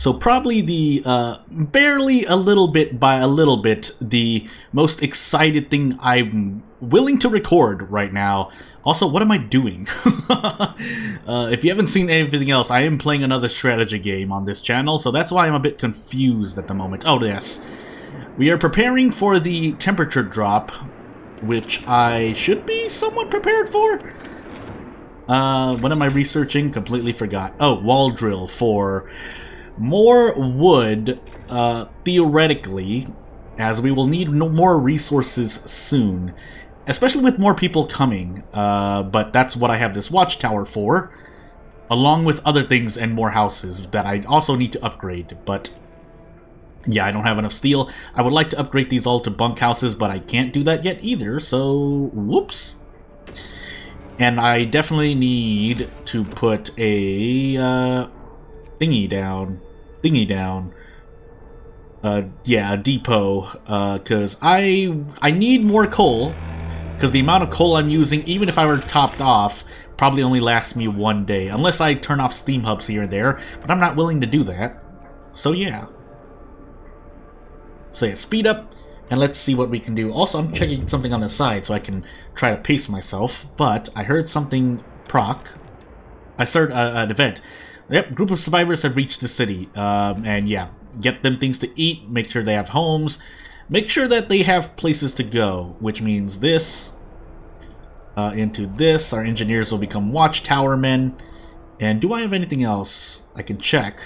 So probably the, uh, barely a little bit by a little bit, the most excited thing I'm willing to record right now. Also, what am I doing? uh, if you haven't seen anything else, I am playing another strategy game on this channel, so that's why I'm a bit confused at the moment. Oh, yes. We are preparing for the temperature drop, which I should be somewhat prepared for. Uh, what am I researching? Completely forgot. Oh, wall drill for more wood, uh, theoretically, as we will need no more resources soon, especially with more people coming. Uh, but that's what I have this watchtower for, along with other things and more houses that I also need to upgrade. But yeah, I don't have enough steel. I would like to upgrade these all to bunkhouses, but I can't do that yet either, so whoops. And I definitely need to put a uh, thingy down thingy down. Uh, yeah, depot, because uh, I, I need more coal, because the amount of coal I'm using, even if I were topped off, probably only lasts me one day, unless I turn off steam hubs here and there, but I'm not willing to do that. So yeah. So yeah, speed up, and let's see what we can do. Also, I'm checking something on the side so I can try to pace myself, but I heard something proc. I started uh, an event. Yep, group of survivors have reached the city. Um, and yeah, get them things to eat, make sure they have homes, make sure that they have places to go, which means this uh, into this. Our engineers will become watchtower men. And do I have anything else I can check?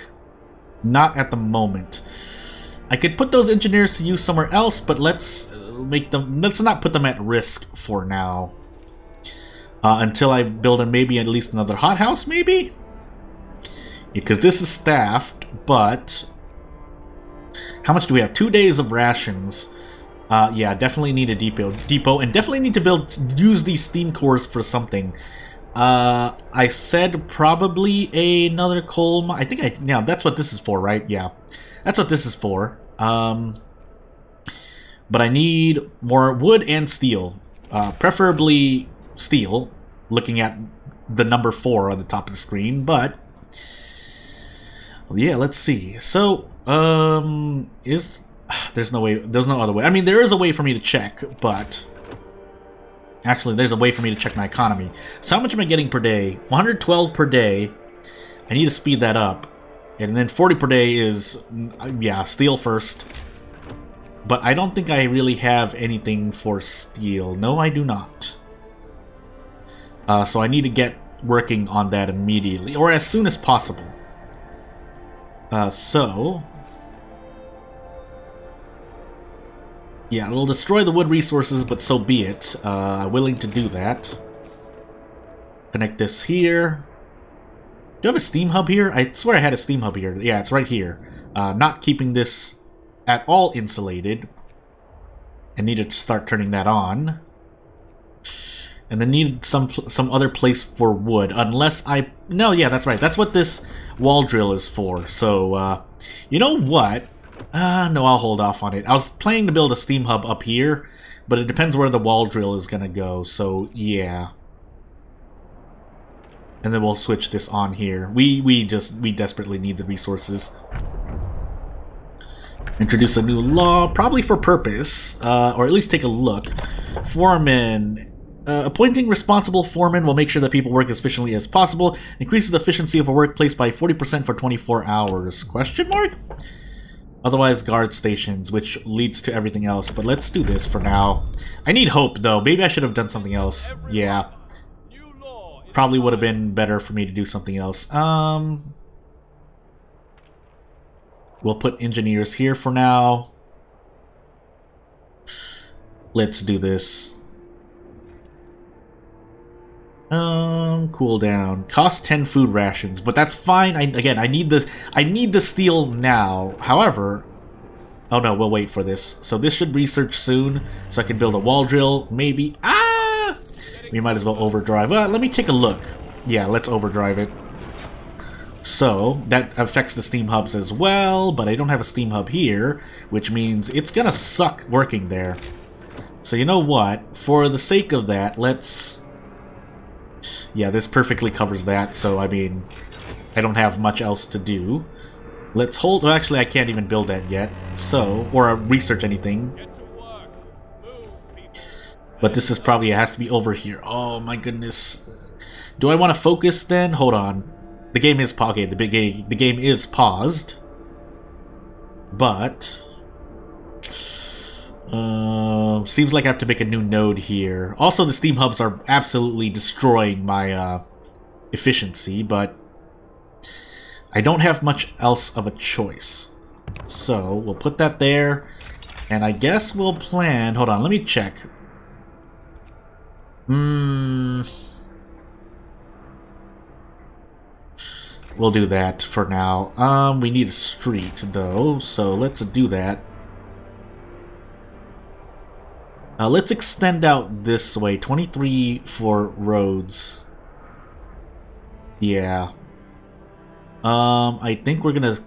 Not at the moment. I could put those engineers to use somewhere else, but let's uh, make them. Let's not put them at risk for now. Uh, until I build a, maybe at least another hothouse, maybe because this is staffed, but how much do we have? Two days of rations. Uh, yeah, definitely need a depot, depot, and definitely need to build use these steam cores for something. Uh, I said probably another coal. I think I yeah, that's what this is for, right? Yeah, that's what this is for. Um, but I need more wood and steel, uh, preferably steel. Looking at the number four on the top of the screen, but yeah, let's see. So, um, is there's no way, there's no other way. I mean, there is a way for me to check, but actually, there's a way for me to check my economy. So, how much am I getting per day? 112 per day. I need to speed that up, and then 40 per day is yeah, steel first. But I don't think I really have anything for steel. No, I do not. Uh, so I need to get working on that immediately, or as soon as possible. Uh, so... Yeah, we'll destroy the wood resources, but so be it. Uh, willing to do that. Connect this here. Do I have a steam hub here? I swear I had a steam hub here. Yeah, it's right here. Uh, not keeping this at all insulated. I need to start turning that on. And then need some some other place for wood, unless I... No, yeah, that's right. That's what this wall drill is for. So, uh, you know what? Uh, no, I'll hold off on it. I was planning to build a steam hub up here, but it depends where the wall drill is going to go, so yeah. And then we'll switch this on here. We, we just, we desperately need the resources. Introduce a new law, probably for purpose, uh, or at least take a look. Foreman uh, appointing responsible foremen will make sure that people work as efficiently as possible. Increases the efficiency of a workplace by 40% for 24 hours. Question mark? Otherwise, guard stations, which leads to everything else. But let's do this for now. I need hope, though. Maybe I should have done something else. Yeah. Probably would have been better for me to do something else. Um... We'll put engineers here for now. Let's do this. Um, cooldown. Cost 10 food rations, but that's fine. I, again, I need this. I need the steel now. However, oh no, we'll wait for this. So this should research soon, so I can build a wall drill, maybe. Ah! We might as well overdrive. Well, let me take a look. Yeah, let's overdrive it. So, that affects the steam hubs as well, but I don't have a steam hub here, which means it's gonna suck working there. So you know what? For the sake of that, let's yeah, this perfectly covers that, so I mean, I don't have much else to do. Let's hold... Well, actually, I can't even build that yet. So, or research anything. But this is probably... It has to be over here. Oh, my goodness. Do I want to focus then? Hold on. The game is... Okay, the, big game, the game is paused. But... Uh, seems like I have to make a new node here. Also, the Steam hubs are absolutely destroying my uh, efficiency, but I don't have much else of a choice. So, we'll put that there, and I guess we'll plan... Hold on, let me check. Hmm... We'll do that for now. Um, we need a street, though, so let's do that. Uh, let's extend out this way. 23 for roads. Yeah. Um, I think we're gonna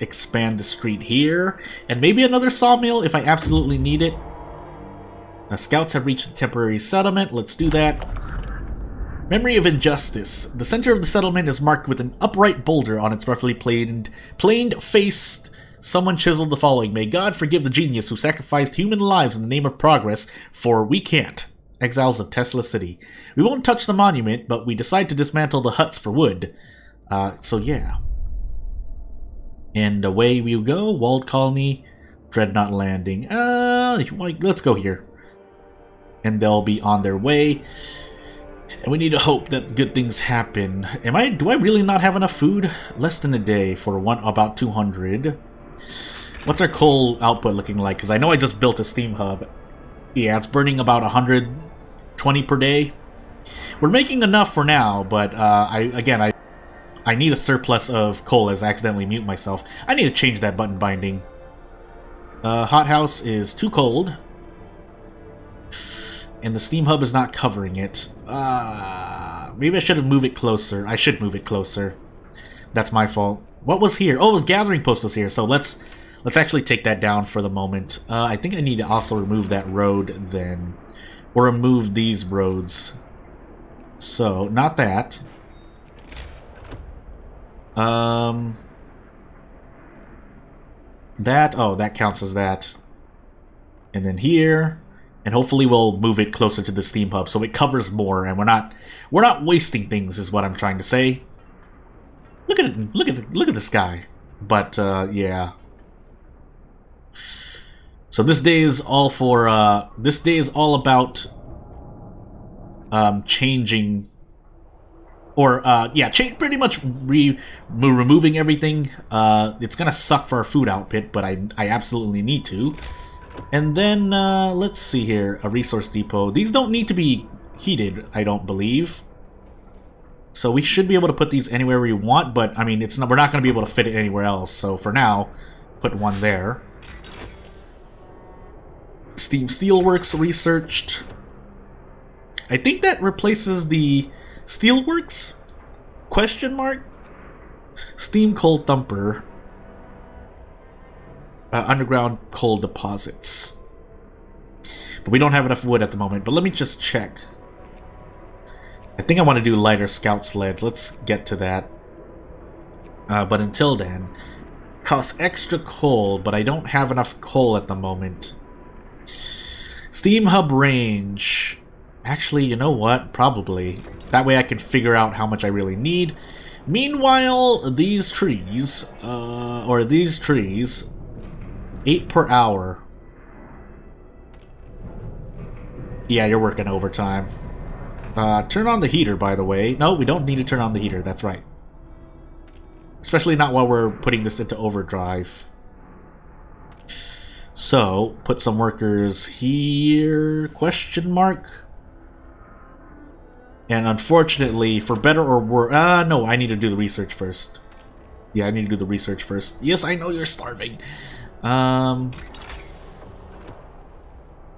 expand the street here. And maybe another sawmill if I absolutely need it. Uh, scouts have reached the temporary settlement. Let's do that. Memory of Injustice. The center of the settlement is marked with an upright boulder on its roughly planed, planed face Someone chiseled the following May God forgive the genius who sacrificed human lives in the name of progress, for we can't. Exiles of Tesla City. We won't touch the monument, but we decide to dismantle the huts for wood. Uh, so yeah. And away we go. Walled Colony, Dreadnought Landing. Uh, let's go here. And they'll be on their way. And we need to hope that good things happen. Am I? Do I really not have enough food? Less than a day for one about 200. What's our coal output looking like? Because I know I just built a steam hub. Yeah, it's burning about 120 per day. We're making enough for now, but uh, I again, I I need a surplus of coal as I accidentally mute myself. I need to change that button binding. Uh, hothouse is too cold. And the steam hub is not covering it. Uh, maybe I should have moved it closer. I should move it closer. That's my fault. What was here? Oh, it was gathering post was here. So let's let's actually take that down for the moment. Uh, I think I need to also remove that road then, or remove these roads. So not that. Um, that oh that counts as that. And then here, and hopefully we'll move it closer to the steam hub so it covers more, and we're not we're not wasting things, is what I'm trying to say. Look at it! Look at look at this guy. But uh, yeah. So this day is all for uh, this day is all about um, changing or uh, yeah, change, pretty much re removing everything. Uh, it's gonna suck for our food output, but I I absolutely need to. And then uh, let's see here, a resource depot. These don't need to be heated, I don't believe. So we should be able to put these anywhere we want, but I mean, it's not, we're not going to be able to fit it anywhere else. So for now, put one there. Steam Steelworks researched. I think that replaces the Steelworks? Question mark? Steam Coal Thumper. Uh, underground coal deposits. But we don't have enough wood at the moment. But let me just check. I think I want to do lighter scout sleds. Let's get to that. Uh, but until then, costs extra coal, but I don't have enough coal at the moment. Steam Hub range. Actually, you know what? Probably. That way I can figure out how much I really need. Meanwhile, these trees, uh, or these trees, 8 per hour. Yeah, you're working overtime. Uh, turn on the heater, by the way. No, we don't need to turn on the heater, that's right. Especially not while we're putting this into overdrive. So, put some workers here, question mark. And unfortunately, for better or worse, uh, no, I need to do the research first. Yeah, I need to do the research first. Yes, I know you're starving. Um,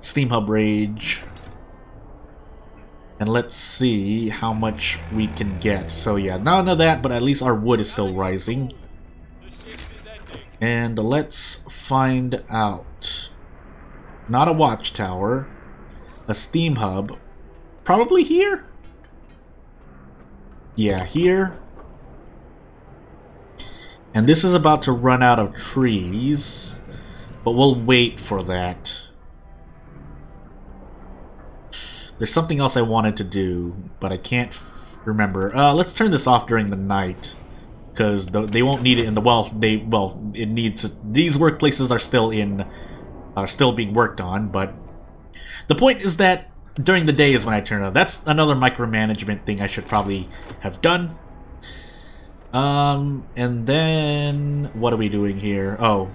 Steam Hub Range. And let's see how much we can get. So yeah, none of that, but at least our wood is still rising. And let's find out. Not a watchtower. A steam hub. Probably here? Yeah, here. And this is about to run out of trees, but we'll wait for that. There's something else I wanted to do, but I can't remember. Uh, let's turn this off during the night, because they won't need it in the well. They well, it needs these workplaces are still in, are still being worked on. But the point is that during the day is when I turn it. That's another micromanagement thing I should probably have done. Um, and then what are we doing here? Oh,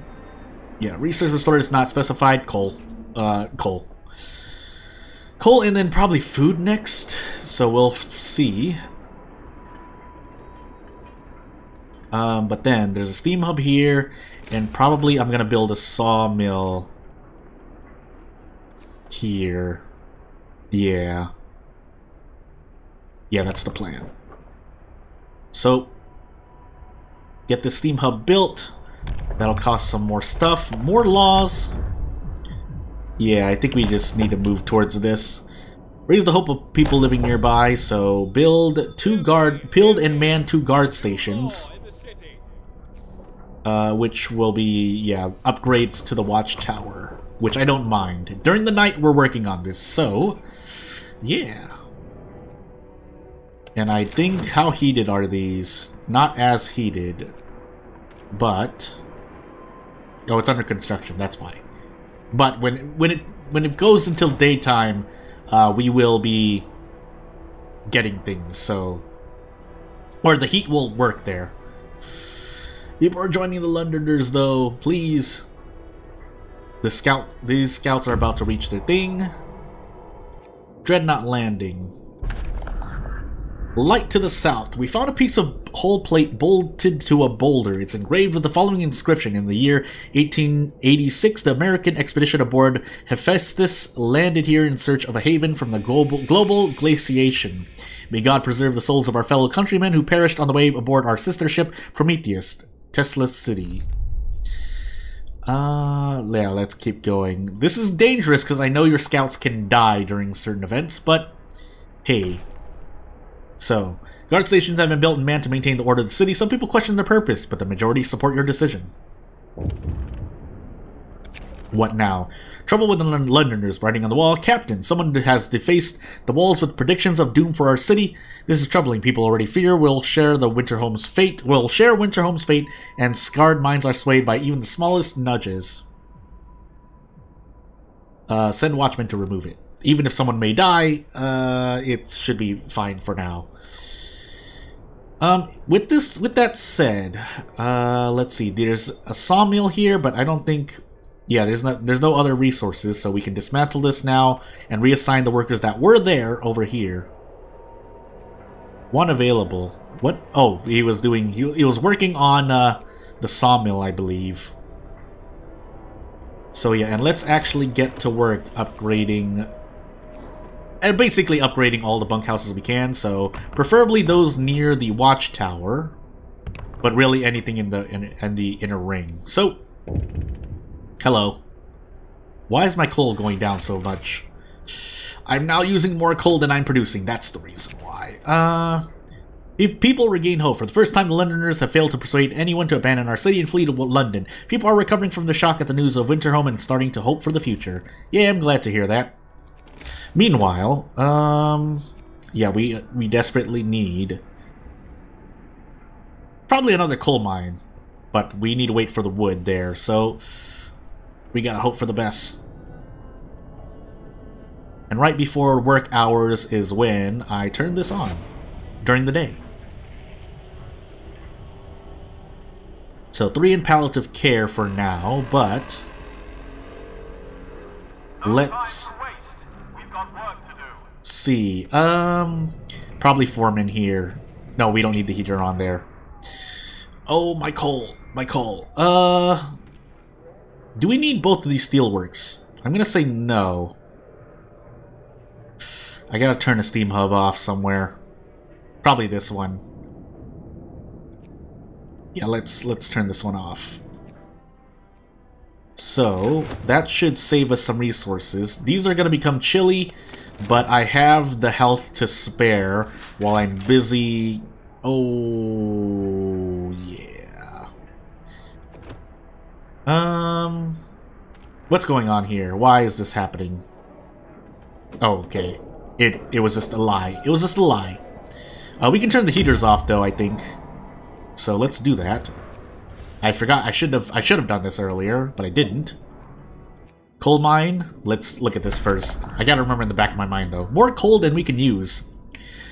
yeah, research is not specified. Coal, uh, coal, coal, and then probably food next. So we'll see. Um, but then there's a steam hub here, and probably I'm gonna build a sawmill here. Yeah. Yeah, that's the plan. So Get the Steam Hub built. That'll cost some more stuff. More laws. Yeah, I think we just need to move towards this. Raise the hope of people living nearby, so build two guard, build and man two guard stations. Uh, which will be, yeah, upgrades to the watchtower, which I don't mind. During the night, we're working on this, so, yeah. And I think, how heated are these? Not as heated, but... Oh, it's under construction, that's why. But when when it when it goes until daytime, uh, we will be getting things, so... Or the heat will work there. People are joining the Londoners, though. Please. The scout, these scouts are about to reach their thing. Dreadnought landing. Light to the south, we found a piece of hull plate bolted to a boulder. It's engraved with the following inscription. In the year 1886, the American expedition aboard Hephaestus landed here in search of a haven from the global, global glaciation. May God preserve the souls of our fellow countrymen who perished on the way aboard our sister ship, Prometheus, Tesla City. Uh, yeah, let's keep going. This is dangerous because I know your scouts can die during certain events, but hey, so, guard stations have been built and manned to maintain the order of the city. Some people question their purpose, but the majority support your decision. What now? Trouble with the Londoners writing on the wall. Captain, someone has defaced the walls with predictions of doom for our city. This is troubling. People already fear we'll share the Winterhome's fate. We'll share Winterhome's fate, and scarred minds are swayed by even the smallest nudges. Uh, send watchmen to remove it even if someone may die, uh, it should be fine for now. Um, with this, with that said, uh, let's see. There's a sawmill here, but I don't think, yeah, there's no, there's no other resources, so we can dismantle this now and reassign the workers that were there over here. One available. What? Oh, he was doing, he, he was working on, uh, the sawmill, I believe. So yeah, and let's actually get to work upgrading and basically upgrading all the bunkhouses we can, so preferably those near the watchtower, but really anything in the in, in the inner ring. So, hello. Why is my coal going down so much? I'm now using more coal than I'm producing. That's the reason why. Uh, people regain hope. For the first time, the Londoners have failed to persuade anyone to abandon our city and flee to London. People are recovering from the shock at the news of Winterhome and starting to hope for the future. Yeah, I'm glad to hear that. Meanwhile, um, yeah, we we desperately need probably another coal mine, but we need to wait for the wood there. So we gotta hope for the best. And right before work hours is when I turn this on during the day. So three in palliative care for now, but let's see. Um, probably foreman here. No, we don't need the heater on there. Oh, my coal. My coal. Uh, do we need both of these steelworks? I'm gonna say no. I gotta turn the steam hub off somewhere. Probably this one. Yeah, let's let's turn this one off. So, that should save us some resources. These are going to become chilly, but I have the health to spare while I'm busy... Oh, yeah. Um, what's going on here? Why is this happening? Oh, okay. It it was just a lie. It was just a lie. Uh, we can turn the heaters off, though. I think. So let's do that. I forgot. I should have. I should have done this earlier, but I didn't. Coal mine. Let's look at this first. I gotta remember in the back of my mind, though. More coal than we can use.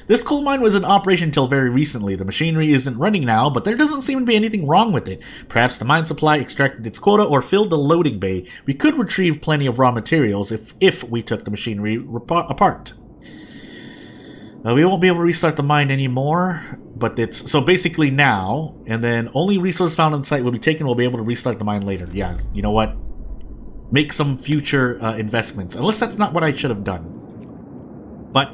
This coal mine was in operation until very recently. The machinery isn't running now, but there doesn't seem to be anything wrong with it. Perhaps the mine supply extracted its quota or filled the loading bay. We could retrieve plenty of raw materials if, if we took the machinery apart. Uh, we won't be able to restart the mine anymore, but it's... So basically now, and then only resource found on site will be taken, we'll be able to restart the mine later. Yeah, you know what? Make some future uh, investments. Unless that's not what I should have done. But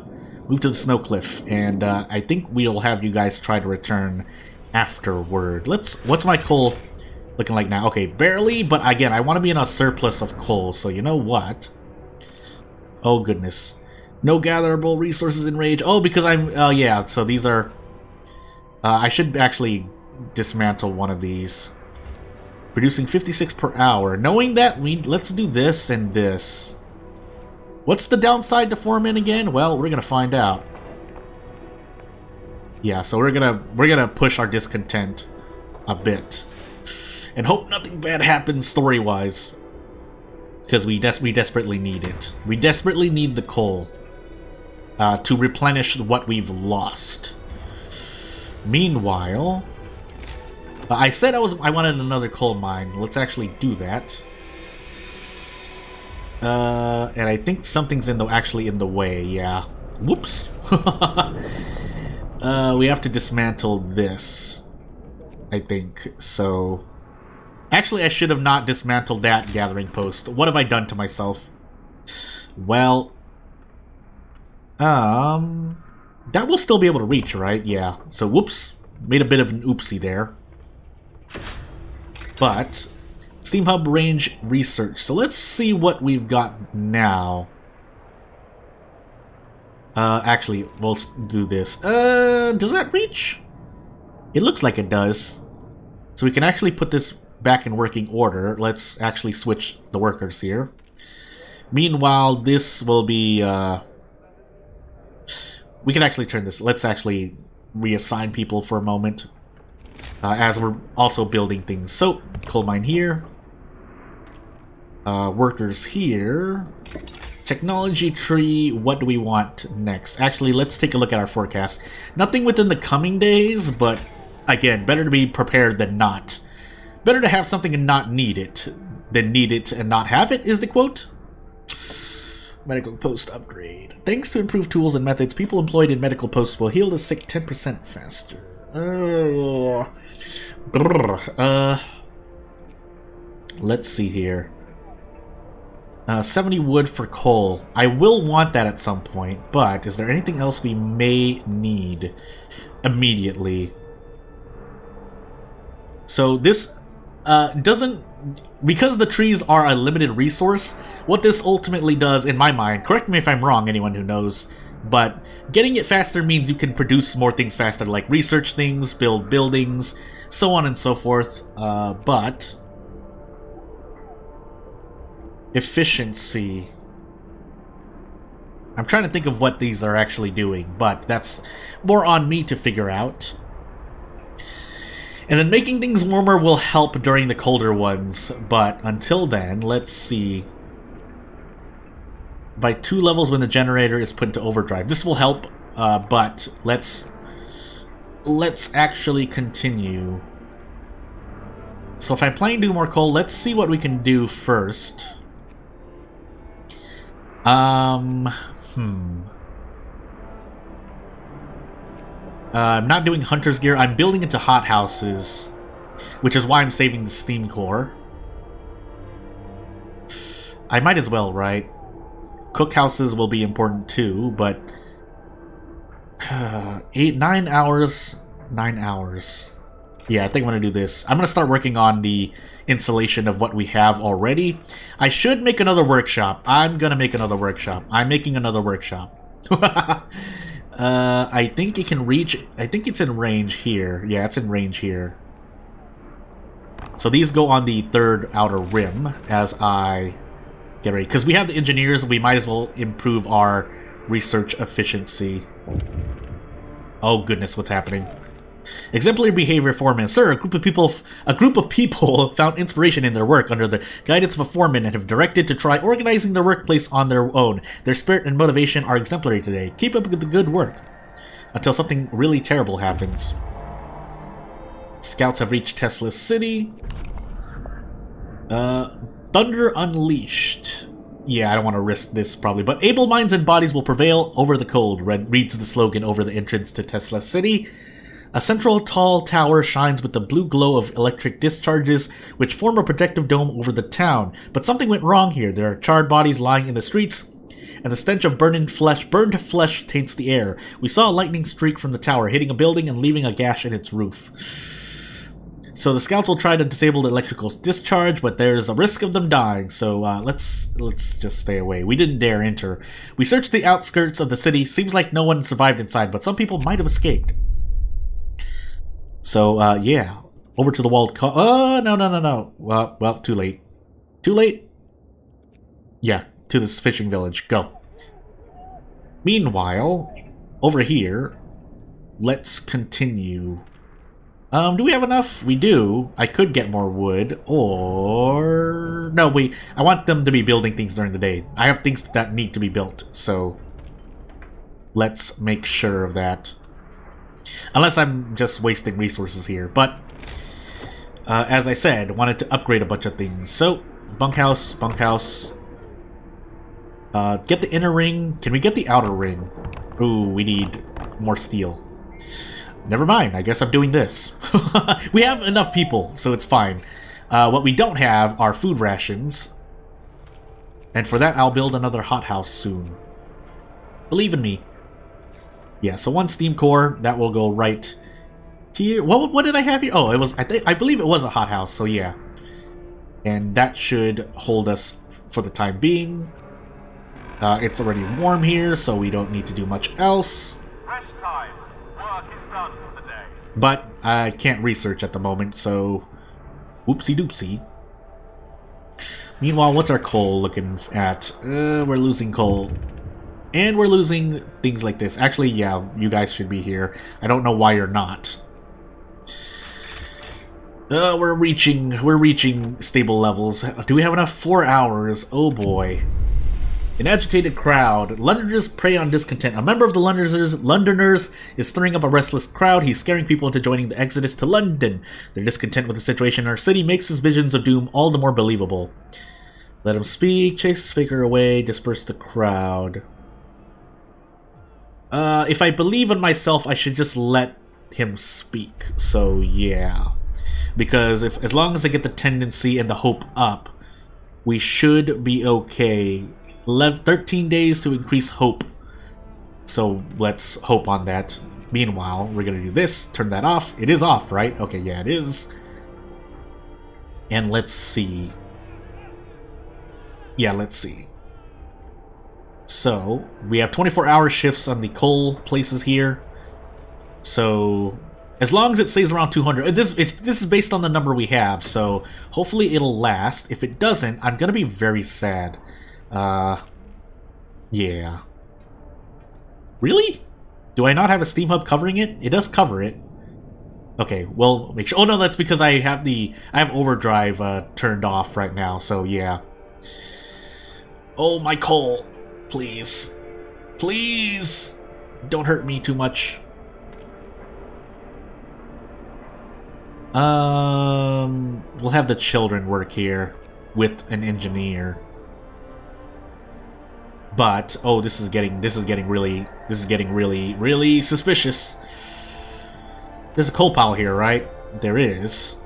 move to the snow cliff, and uh, I think we'll have you guys try to return afterward. Let's. What's my coal looking like now? Okay, barely, but again, I want to be in a surplus of coal, so you know what? Oh goodness, no gatherable resources in rage. Oh, because I'm. Oh yeah, so these are. Uh, I should actually dismantle one of these. Producing 56 per hour. Knowing that, we let's do this and this. What's the downside to Foreman again? Well, we're gonna find out. Yeah, so we're gonna we're gonna push our discontent a bit, and hope nothing bad happens story-wise, because we des we desperately need it. We desperately need the coal uh, to replenish what we've lost. Meanwhile, uh, I said I was I wanted another coal mine. Let's actually do that. Uh, and I think something's in the actually in the way, yeah. Whoops. uh, we have to dismantle this, I think, so... Actually, I should have not dismantled that gathering post. What have I done to myself? Well... Um... That will still be able to reach, right? Yeah. So, whoops. Made a bit of an oopsie there. But, Steam Hub range research. So let's see what we've got now. Uh, actually, we'll do this. Uh, does that reach? It looks like it does. So we can actually put this back in working order. Let's actually switch the workers here. Meanwhile, this will be, uh... We can actually turn this. Let's actually reassign people for a moment uh, as we're also building things. So, coal mine here, uh, workers here, technology tree, what do we want next? Actually, let's take a look at our forecast. Nothing within the coming days, but again, better to be prepared than not. Better to have something and not need it than need it and not have it, is the quote. Medical post upgrade. Thanks to improved tools and methods, people employed in medical posts will heal the sick 10% faster. Uh, uh, let's see here. Uh, 70 wood for coal. I will want that at some point, but is there anything else we may need immediately? So this uh, doesn't... Because the trees are a limited resource, what this ultimately does, in my mind, correct me if I'm wrong, anyone who knows, but getting it faster means you can produce more things faster, like research things, build buildings, so on and so forth. Uh, but efficiency. I'm trying to think of what these are actually doing, but that's more on me to figure out. And then making things warmer will help during the colder ones, but until then, let's see by two levels when the generator is put into overdrive. This will help, uh, but let's let's actually continue. So if I'm playing Do More Coal, let's see what we can do first. Um, hmm. Uh, I'm not doing Hunter's Gear. I'm building into hothouses, which is why I'm saving the Steam Core. I might as well, right? Cookhouses will be important too, but uh, eight, nine hours, nine hours. Yeah, I think I'm gonna do this. I'm gonna start working on the insulation of what we have already. I should make another workshop. I'm gonna make another workshop. I'm making another workshop. uh, I think it can reach. I think it's in range here. Yeah, it's in range here. So these go on the third outer rim as I get ready. Because we have the engineers, we might as well improve our research efficiency. Oh goodness, what's happening? Exemplary behavior foreman. Sir, a group of people a group of people found inspiration in their work under the guidance of a foreman and have directed to try organizing their workplace on their own. Their spirit and motivation are exemplary today. Keep up the good work. Until something really terrible happens. Scouts have reached Tesla City. Uh, Thunder Unleashed. Yeah, I don't want to risk this probably, but able minds and bodies will prevail over the cold, reads the slogan over the entrance to Tesla City. A central tall tower shines with the blue glow of electric discharges, which form a protective dome over the town. But something went wrong here. There are charred bodies lying in the streets, and the stench of burning flesh, burned flesh taints the air. We saw a lightning streak from the tower, hitting a building and leaving a gash in its roof. So the scouts will try to disable the electrical discharge, but there's a risk of them dying. So uh, let's let's just stay away. We didn't dare enter. We searched the outskirts of the city. Seems like no one survived inside, but some people might have escaped. So uh, yeah, over to the walled. Co- oh no no no no! Well well, too late. Too late. Yeah, to this fishing village. Go. Meanwhile, over here, let's continue. Um, do we have enough? We do. I could get more wood, or... No, we. I want them to be building things during the day. I have things that need to be built, so... Let's make sure of that. Unless I'm just wasting resources here, but... Uh, as I said, wanted to upgrade a bunch of things. So, bunkhouse, bunkhouse, uh, get the inner ring. Can we get the outer ring? Ooh, we need more steel. Never mind, I guess I'm doing this. we have enough people, so it's fine. Uh, what we don't have are food rations. And for that, I'll build another hothouse soon. Believe in me. Yeah, so one steam core, that will go right here. What, what did I have here? Oh, it was, I think, I believe it was a hothouse, so yeah. And that should hold us for the time being. Uh, it's already warm here, so we don't need to do much else. But I can't research at the moment, so whoopsie doopsie. Meanwhile, what's our coal looking at? Uh, we're losing coal. And we're losing things like this. Actually, yeah, you guys should be here. I don't know why you're not. Uh, we're reaching, we're reaching stable levels. Do we have enough? Four hours. Oh boy. An agitated crowd. Londoners prey on discontent. A member of the Londoners, Londoners is stirring up a restless crowd. He's scaring people into joining the exodus to London. Their discontent with the situation in our city makes his visions of doom all the more believable. Let him speak, chase the speaker away, disperse the crowd. Uh, if I believe in myself, I should just let him speak. So, yeah. Because if as long as I get the tendency and the hope up, we should be okay 11, 13 days to increase hope. So let's hope on that. Meanwhile, we're going to do this, turn that off. It is off, right? Okay, yeah, it is. And let's see. Yeah, let's see. So, we have 24-hour shifts on the coal places here. So, as long as it stays around 200, this this is based on the number we have. So, hopefully it'll last. If it doesn't, I'm gonna be very sad. Uh, yeah. Really? Do I not have a Steam Hub covering it? It does cover it. Okay, well, make sure. Oh no, that's because I have the I have overdrive uh, turned off right now. So yeah. Oh my coal, please, please, don't hurt me too much. Um, we'll have the children work here with an engineer. But oh, this is getting this is getting really this is getting really really suspicious. There's a coal pile here, right? There is.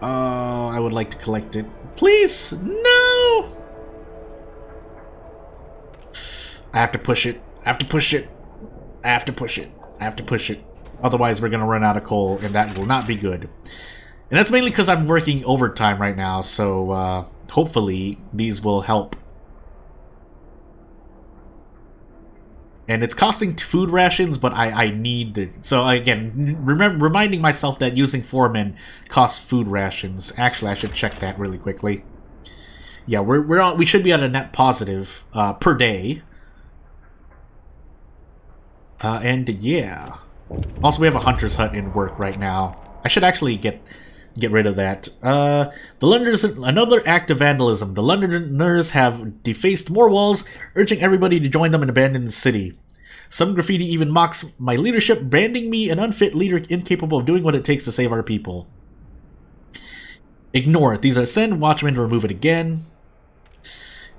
Oh, I would like to collect it. Please, no. I have to push it. I have to push it. I have to push it. I have to push it. Otherwise, we're gonna run out of coal, and that will not be good. And that's mainly because I'm working overtime right now, so uh, hopefully these will help and it's costing food rations, but I, I need it. So again, remember reminding myself that using foremen costs food rations. Actually, I should check that really quickly. Yeah, we're we're on, we should be at a net positive uh, per day. Uh, and yeah, also we have a hunter's hut in work right now. I should actually get get rid of that. Uh, the Londoners, another act of vandalism. The Londoners have defaced more walls, urging everybody to join them and abandon the city. Some graffiti even mocks my leadership, branding me an unfit leader incapable of doing what it takes to save our people. Ignore it. These are send watchmen to remove it again.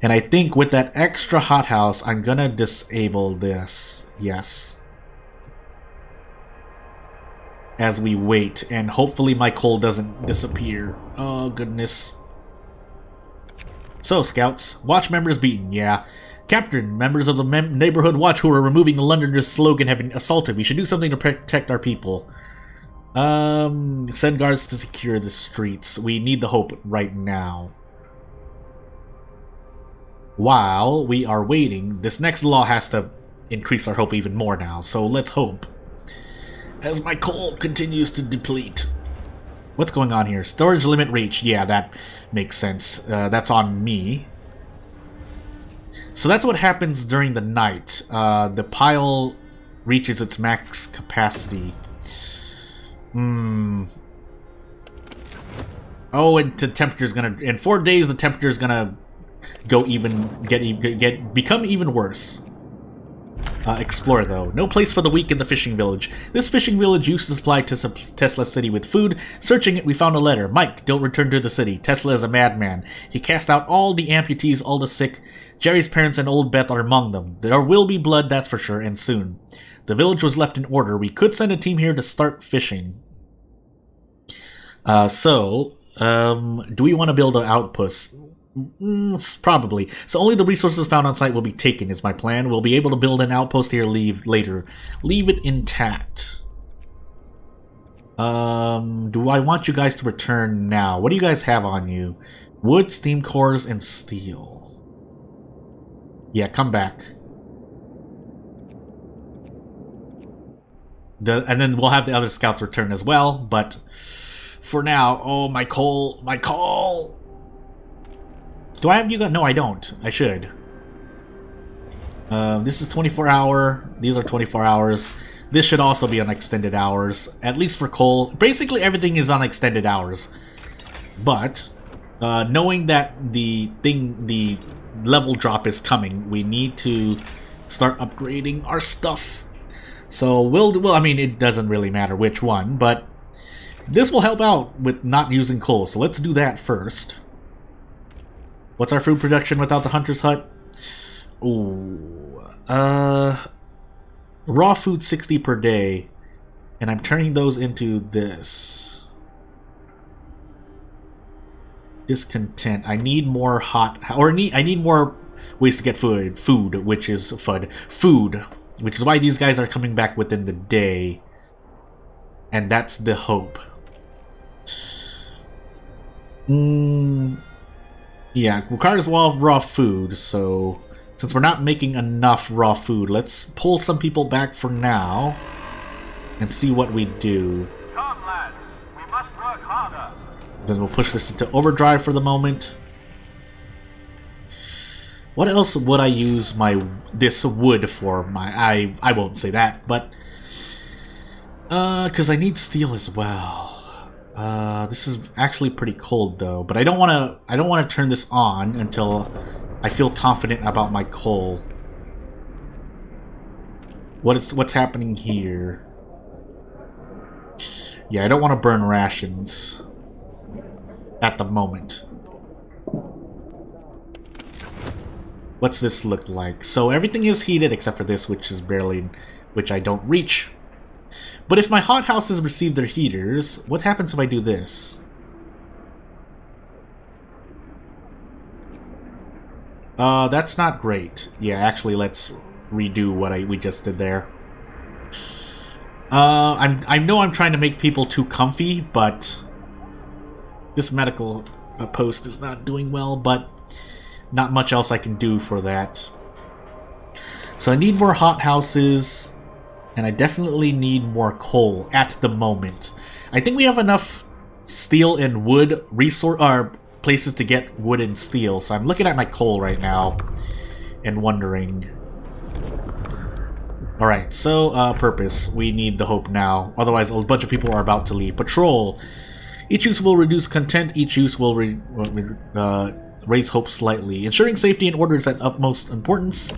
And I think with that extra hothouse, I'm gonna disable this. Yes as we wait, and hopefully my coal doesn't disappear. Oh, goodness. So, scouts, watch members beaten, yeah. Captain, members of the mem neighborhood watch who are removing the Londoners' slogan have been assaulted. We should do something to protect our people. Um, send guards to secure the streets. We need the hope right now. While we are waiting, this next law has to increase our hope even more now, so let's hope as my coal continues to deplete. What's going on here? Storage limit reached. Yeah, that makes sense. Uh, that's on me. So that's what happens during the night. Uh, the pile reaches its max capacity. Hmm. Oh, and the temperature's gonna... In four days, the temperature's gonna go even... Get, get become even worse. Uh, explore, though. No place for the weak in the fishing village. This fishing village used to supply Tesla City with food. Searching it, we found a letter. Mike, don't return to the city. Tesla is a madman. He cast out all the amputees, all the sick. Jerry's parents and old Beth are among them. There will be blood, that's for sure, and soon. The village was left in order. We could send a team here to start fishing. Uh, so, um, do we want to build an outpost? Mm, probably. So only the resources found on site will be taken is my plan. We'll be able to build an outpost here leave later. Leave it intact. Um, do I want you guys to return now? What do you guys have on you? Wood, steam cores, and steel. Yeah, come back. The, and then we'll have the other scouts return as well, but for now, oh, my coal, my coal! Do I have you got? No, I don't. I should. Uh, this is 24 hour. These are 24 hours. This should also be on extended hours, at least for coal. Basically, everything is on extended hours. But, uh, knowing that the thing, the level drop is coming, we need to start upgrading our stuff. So we'll, do well, I mean, it doesn't really matter which one, but this will help out with not using coal. So let's do that first. What's our food production without the hunter's hut? Ooh, uh, raw food 60 per day, and I'm turning those into this. Discontent. I need more hot, or need I need more ways to get food. Food, which is FUD. Food, which is why these guys are coming back within the day, and that's the hope. Hmm. Yeah, requires raw, raw food, so since we're not making enough raw food, let's pull some people back for now and see what we do. Come, lads. We must work harder. Then we'll push this into overdrive for the moment. What else would I use my this wood for? My I I won't say that, but uh, because I need steel as well. Uh, this is actually pretty cold though, but I don't want to. I don't want to turn this on until I feel confident about my coal. What is what's happening here? Yeah, I don't want to burn rations at the moment. What's this look like? So everything is heated except for this, which is barely, which I don't reach. But if my hothouses receive their heaters, what happens if I do this? Uh, that's not great. Yeah, actually, let's redo what I we just did there. Uh, I'm, I know I'm trying to make people too comfy, but this medical uh, post is not doing well, but not much else I can do for that. So I need more hothouses, and I definitely need more coal at the moment. I think we have enough steel and wood resource or places to get wood and steel. So I'm looking at my coal right now and wondering. Alright, so uh, purpose. We need the hope now. Otherwise, a bunch of people are about to leave. Patrol. Each use will reduce content. Each use will re uh, raise hope slightly. Ensuring safety and order is at utmost importance.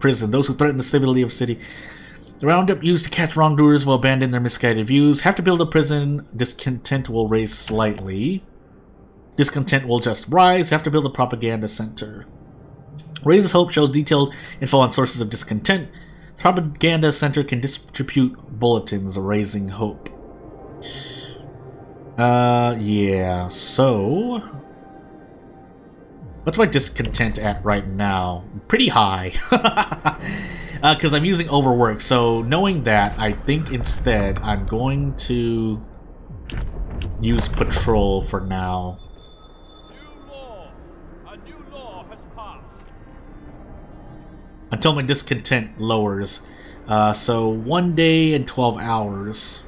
Prison. Those who threaten the stability of city. The roundup used to catch wrongdoers will abandon their misguided views. Have to build a prison. Discontent will raise slightly. Discontent will just rise. Have to build a propaganda center. Raises hope shows detailed info on sources of discontent. Propaganda center can distribute bulletins raising hope. Uh, yeah, so... What's my discontent at right now? Pretty high. Because uh, I'm using overwork, so knowing that, I think instead I'm going to use patrol for now. Until my discontent lowers. Uh, so one day and 12 hours.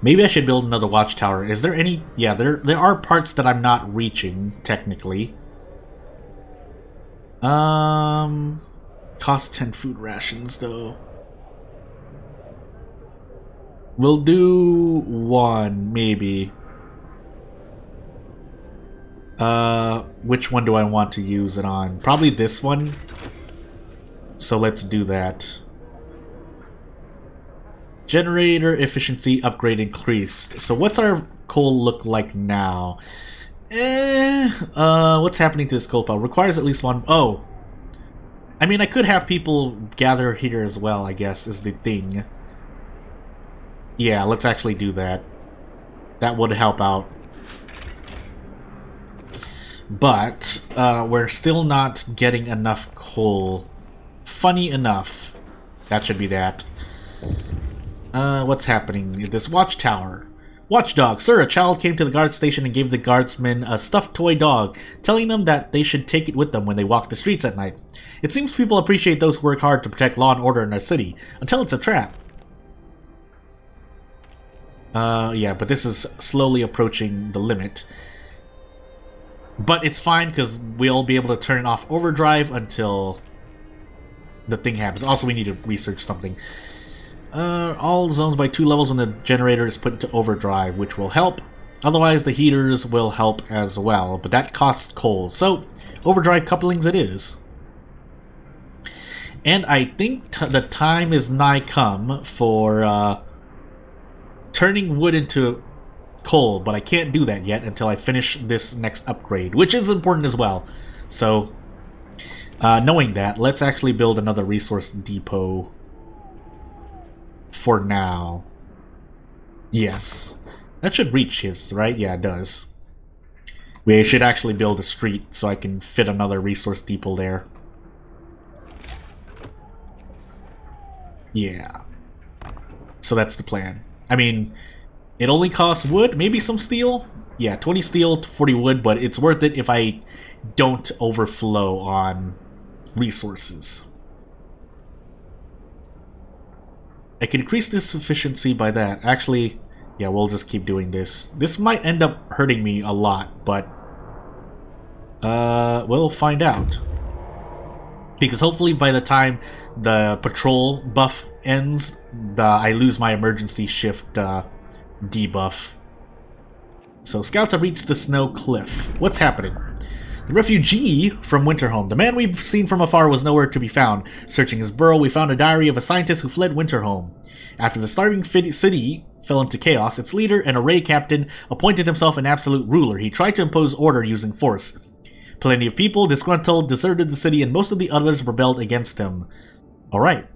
Maybe I should build another watchtower. Is there any... Yeah, there, there are parts that I'm not reaching, technically. Um... Cost 10 food rations, though. We'll do one, maybe. Uh, which one do I want to use it on? Probably this one. So let's do that. Generator efficiency upgrade increased. So what's our coal look like now? Eh, uh, what's happening to this coal pile? Requires at least one... Oh. I mean, I could have people gather here as well, I guess, is the thing. Yeah, let's actually do that. That would help out. But, uh, we're still not getting enough coal. Funny enough. That should be that. Uh, what's happening? This watchtower. Watchdog, sir, a child came to the guard station and gave the guardsmen a stuffed toy dog, telling them that they should take it with them when they walk the streets at night. It seems people appreciate those who work hard to protect law and order in our city, until it's a trap. Uh, yeah, but this is slowly approaching the limit. But it's fine, because we'll be able to turn off overdrive until the thing happens. Also, we need to research something. Uh, all zones by two levels when the generator is put into overdrive, which will help. Otherwise, the heaters will help as well, but that costs coal. So, overdrive couplings it is. And I think the time is nigh come for uh, turning wood into coal, but I can't do that yet until I finish this next upgrade, which is important as well. So, uh, knowing that, let's actually build another resource depot for now. Yes. That should reach his, right? Yeah, it does. We should actually build a street so I can fit another resource depot there. Yeah. So that's the plan. I mean, it only costs wood, maybe some steel? Yeah, 20 steel, 40 wood, but it's worth it if I don't overflow on resources. I can increase this efficiency by that. Actually, yeah, we'll just keep doing this. This might end up hurting me a lot, but uh, we'll find out. Because hopefully by the time the patrol buff ends, the, I lose my emergency shift uh, debuff. So scouts have reached the snow cliff. What's happening? The refugee from Winterhome. The man we've seen from afar was nowhere to be found. Searching his burrow, we found a diary of a scientist who fled Winterhome. After the starving city fell into chaos, its leader, an array captain, appointed himself an absolute ruler. He tried to impose order using force. Plenty of people, disgruntled, deserted the city, and most of the others rebelled against him. Alright.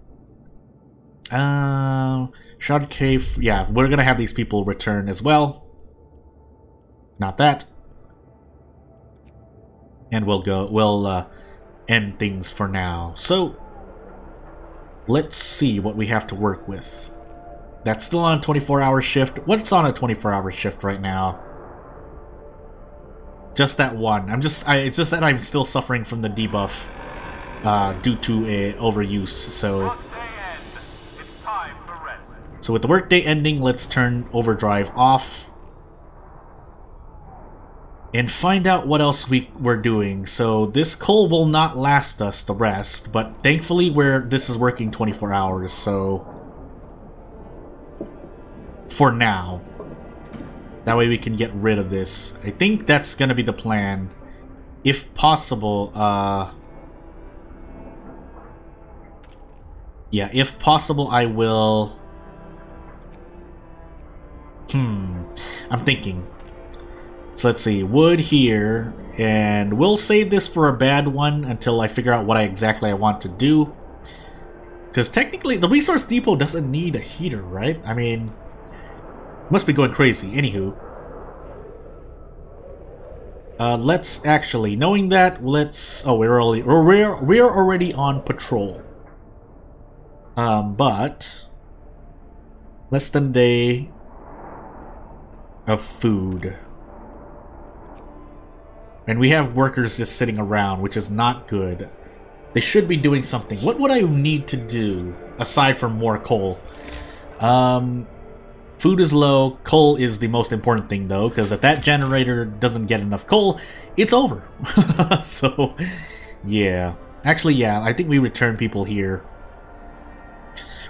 Uh, Shard Cave, yeah, we're gonna have these people return as well. Not that and we'll go we'll uh, end things for now. So let's see what we have to work with. That's still on a 24-hour shift. What's on a 24-hour shift right now? Just that one. I'm just. I, it's just that I'm still suffering from the debuff uh, due to a overuse. So. Workday end. It's time for rest. So with the workday ending, let's turn overdrive off. And find out what else we, we're doing. So this coal will not last us the rest, but thankfully we're this is working 24 hours, so for now. That way we can get rid of this. I think that's gonna be the plan. If possible, uh Yeah, if possible I will Hmm. I'm thinking. So let's see, wood here, and we'll save this for a bad one until I figure out what I exactly I want to do. Because technically, the resource depot doesn't need a heater, right? I mean, must be going crazy. Anywho. Uh, let's actually, knowing that, let's... Oh, we're already, we're, we're already on patrol. Um, but... Less than a day of food. And we have workers just sitting around, which is not good. They should be doing something. What would I need to do, aside from more coal? Um, food is low. Coal is the most important thing, though, because if that generator doesn't get enough coal, it's over. so, yeah. Actually, yeah, I think we return people here.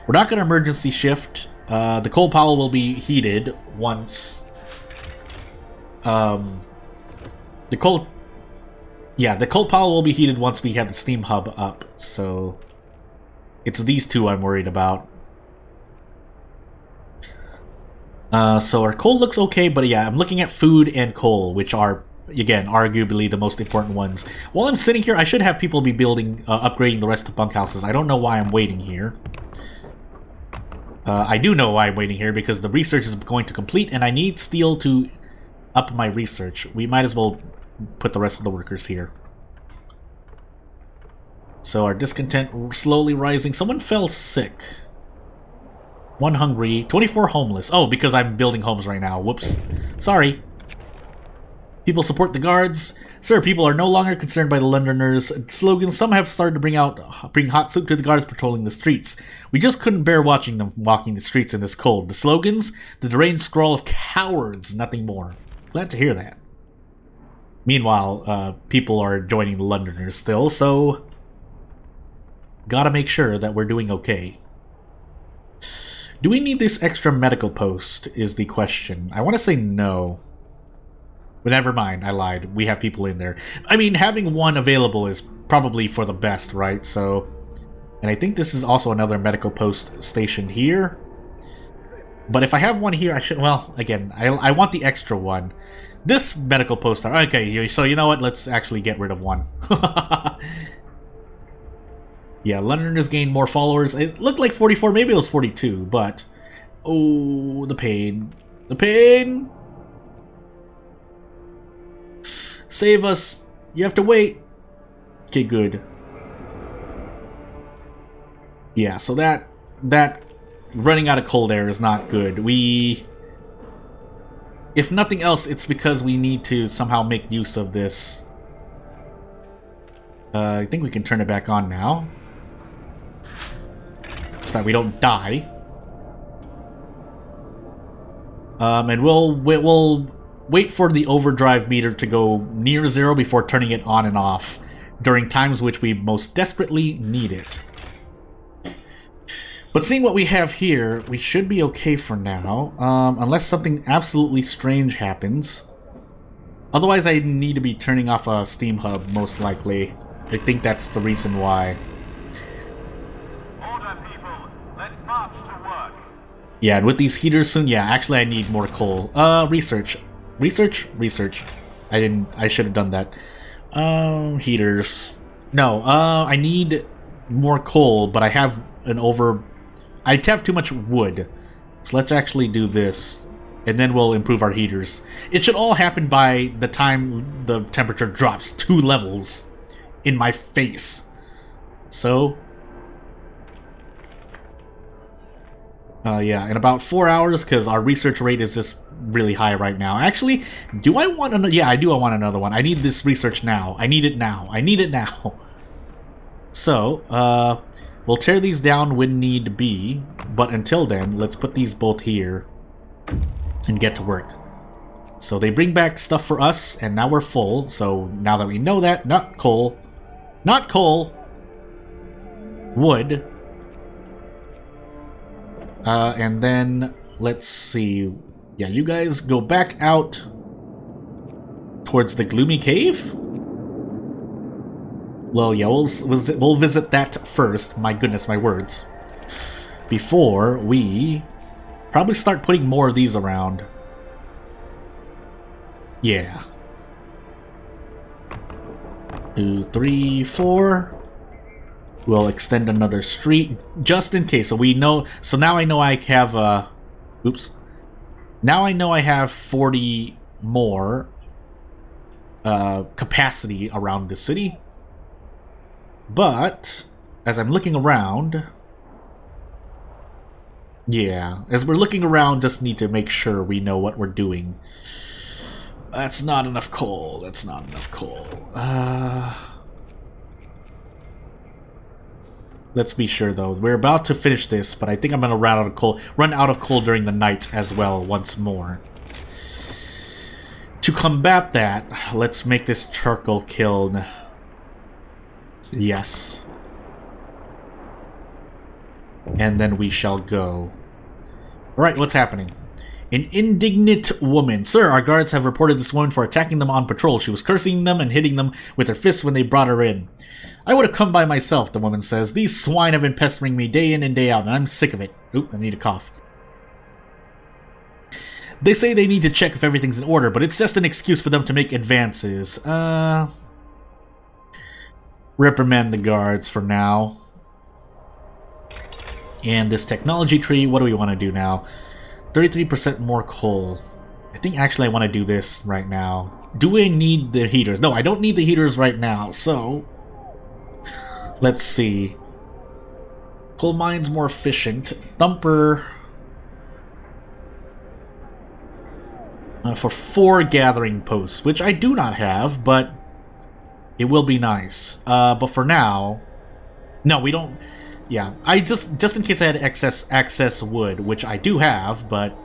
We're not going to emergency shift. Uh, the coal pile will be heated once... Um, the coal... Yeah, the coal pile will be heated once we have the steam hub up, so... It's these two I'm worried about. Uh, so our coal looks okay, but yeah, I'm looking at food and coal, which are, again, arguably the most important ones. While I'm sitting here, I should have people be building, uh, upgrading the rest of bunkhouses. I don't know why I'm waiting here. Uh, I do know why I'm waiting here, because the research is going to complete, and I need steel to up my research. We might as well put the rest of the workers here. So our discontent slowly rising. Someone fell sick. One hungry. 24 homeless. Oh, because I'm building homes right now. Whoops. Sorry. People support the guards. Sir, people are no longer concerned by the Londoners' slogans. Some have started to bring out bring hot soup to the guards patrolling the streets. We just couldn't bear watching them walking the streets in this cold. The slogans? The deranged scrawl of cowards, nothing more. Glad to hear that. Meanwhile, uh, people are joining the Londoners still, so gotta make sure that we're doing okay. Do we need this extra medical post, is the question. I want to say no. But never mind, I lied. We have people in there. I mean, having one available is probably for the best, right? So, and I think this is also another medical post station here. But if I have one here, I should, well, again, I, I want the extra one. This medical poster. okay, so you know what, let's actually get rid of one. yeah, Londoners gained more followers. It looked like 44, maybe it was 42, but... Oh, the pain. The pain! Save us! You have to wait! Okay, good. Yeah, so that... That running out of cold air is not good. We... If nothing else, it's because we need to somehow make use of this. Uh, I think we can turn it back on now. So that we don't die. Um, and we'll, we'll wait for the overdrive meter to go near zero before turning it on and off during times which we most desperately need it. But seeing what we have here, we should be okay for now, um, unless something absolutely strange happens. Otherwise, I need to be turning off a Steam Hub, most likely. I think that's the reason why. Order, people. Let's march to work. Yeah, and with these heaters soon, yeah, actually I need more coal. Uh, research. Research? Research. I didn't, I should have done that. Um, heaters. No, uh, I need more coal, but I have an over I have too much wood. So let's actually do this. And then we'll improve our heaters. It should all happen by the time the temperature drops two levels in my face. So... Uh, yeah, in about four hours, because our research rate is just really high right now. Actually, do I want another? Yeah, I do. I want another one. I need this research now. I need it now. I need it now. So, uh, we'll tear these down when need be, but until then, let's put these both here and get to work. So they bring back stuff for us, and now we're full. So now that we know that, not coal, not coal, wood, uh, and then let's see. Yeah, you guys go back out towards the gloomy cave. Well, yeah, we'll, we'll visit that first. My goodness, my words. Before we probably start putting more of these around. Yeah. Two, three, four. We'll extend another street just in case. So we know. So now I know I have. Uh, oops. Now I know I have 40 more uh, capacity around the city. But as I'm looking around, yeah, as we're looking around, just need to make sure we know what we're doing. That's not enough coal. That's not enough coal. Uh, let's be sure though. We're about to finish this, but I think I'm gonna run out of coal. Run out of coal during the night as well once more. To combat that, let's make this charcoal kiln. Yes. And then we shall go. Alright, what's happening? An indignant woman. Sir, our guards have reported this woman for attacking them on patrol. She was cursing them and hitting them with her fists when they brought her in. I would have come by myself, the woman says. These swine have been pestering me day in and day out, and I'm sick of it. Oop, I need a cough. They say they need to check if everything's in order, but it's just an excuse for them to make advances. Uh... Reprimand the guards for now. And this technology tree, what do we want to do now? 33% more coal. I think actually I want to do this right now. Do I need the heaters? No, I don't need the heaters right now, so... Let's see. Coal mine's more efficient. Thumper... Uh, for four gathering posts, which I do not have, but it will be nice. Uh, but for now... No, we don't... Yeah, I just just in case I had excess access wood, which I do have, but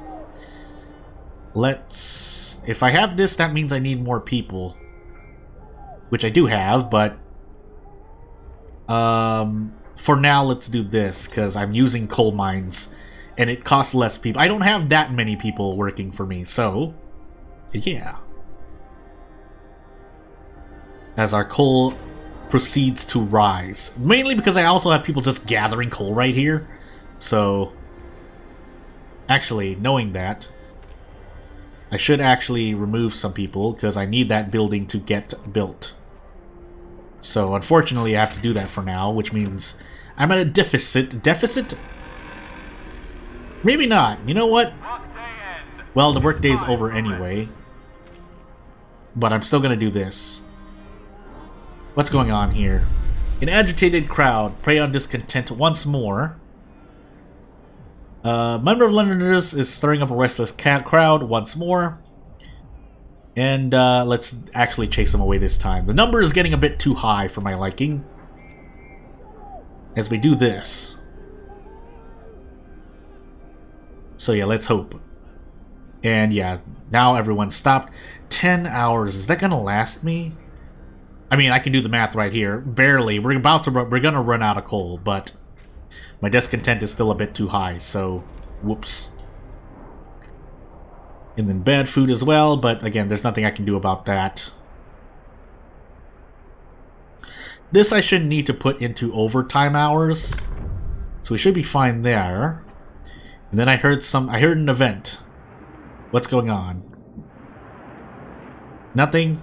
let's if I have this, that means I need more people, which I do have, but um, for now let's do this because I'm using coal mines, and it costs less people. I don't have that many people working for me, so yeah. As our coal proceeds to rise. Mainly because I also have people just gathering coal right here. So, actually, knowing that, I should actually remove some people because I need that building to get built. So, unfortunately, I have to do that for now, which means I'm at a deficit. Deficit? Maybe not. You know what? Well, the workday's over anyway. But I'm still going to do this. What's going on here? An agitated crowd prey on discontent once more. A member of Londoners is stirring up a restless crowd once more. And uh, let's actually chase them away this time. The number is getting a bit too high for my liking. As we do this. So yeah, let's hope. And yeah, now everyone's stopped. 10 hours. Is that gonna last me? I mean, I can do the math right here. Barely. We're about to. We're gonna run out of coal, but my discontent is still a bit too high. So, whoops. And then bad food as well, but again, there's nothing I can do about that. This I shouldn't need to put into overtime hours, so we should be fine there. And then I heard some. I heard an event. What's going on? Nothing.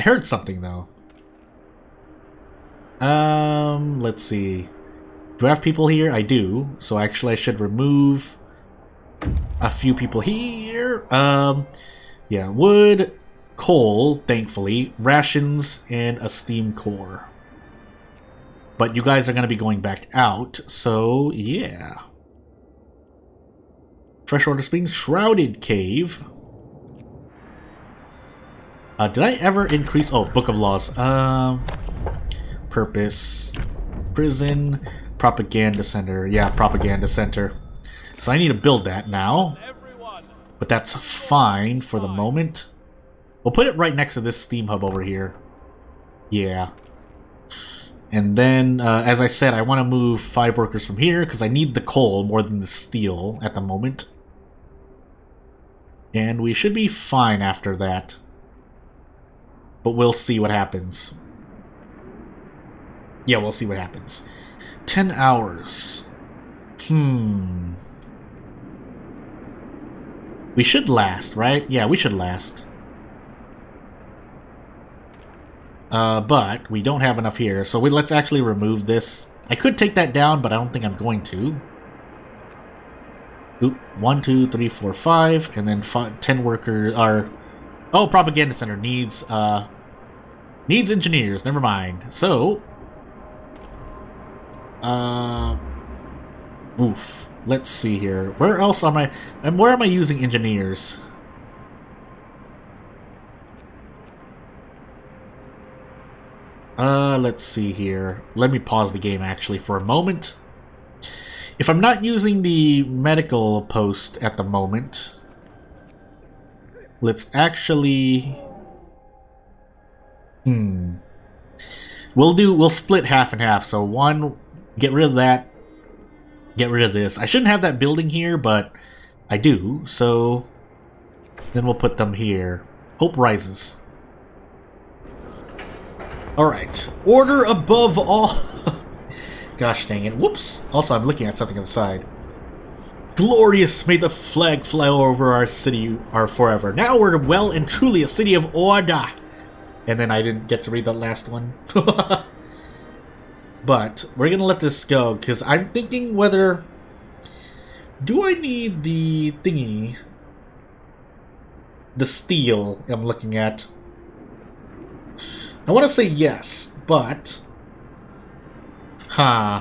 I heard something, though. Um, let's see. Do I have people here? I do. So actually I should remove a few people here. Um, yeah, wood, coal, thankfully, rations, and a steam core. But you guys are going to be going back out, so yeah. Fresh Freshwater Springs, Shrouded Cave. Uh, did I ever increase... Oh, Book of Laws. Um, purpose. Prison. Propaganda Center. Yeah, Propaganda Center. So I need to build that now. But that's fine for the moment. We'll put it right next to this steam hub over here. Yeah. And then, uh, as I said, I want to move five workers from here because I need the coal more than the steel at the moment. And we should be fine after that. But we'll see what happens. Yeah, we'll see what happens. 10 hours. Hmm. We should last, right? Yeah, we should last. Uh, but we don't have enough here, so we, let's actually remove this. I could take that down, but I don't think I'm going to. Oop, one, two, three, four, five, and then five, ten workers are... Oh, propaganda center needs, uh... Needs engineers, never mind. So... Uh... Oof. Let's see here. Where else am I... And where am I using engineers? Uh, let's see here. Let me pause the game actually for a moment. If I'm not using the medical post at the moment, let's actually... Hmm. We'll do, we'll split half and half. So one, get rid of that, get rid of this. I shouldn't have that building here, but I do, so then we'll put them here. Hope rises. Alright. Order above all... Gosh dang it. Whoops. Also, I'm looking at something on the side. Glorious may the flag fly over our city our forever. Now we're well and truly a city of order. And then I didn't get to read the last one. but we're gonna let this go because I'm thinking whether do I need the thingy the steel I'm looking at I want to say yes, but... Huh.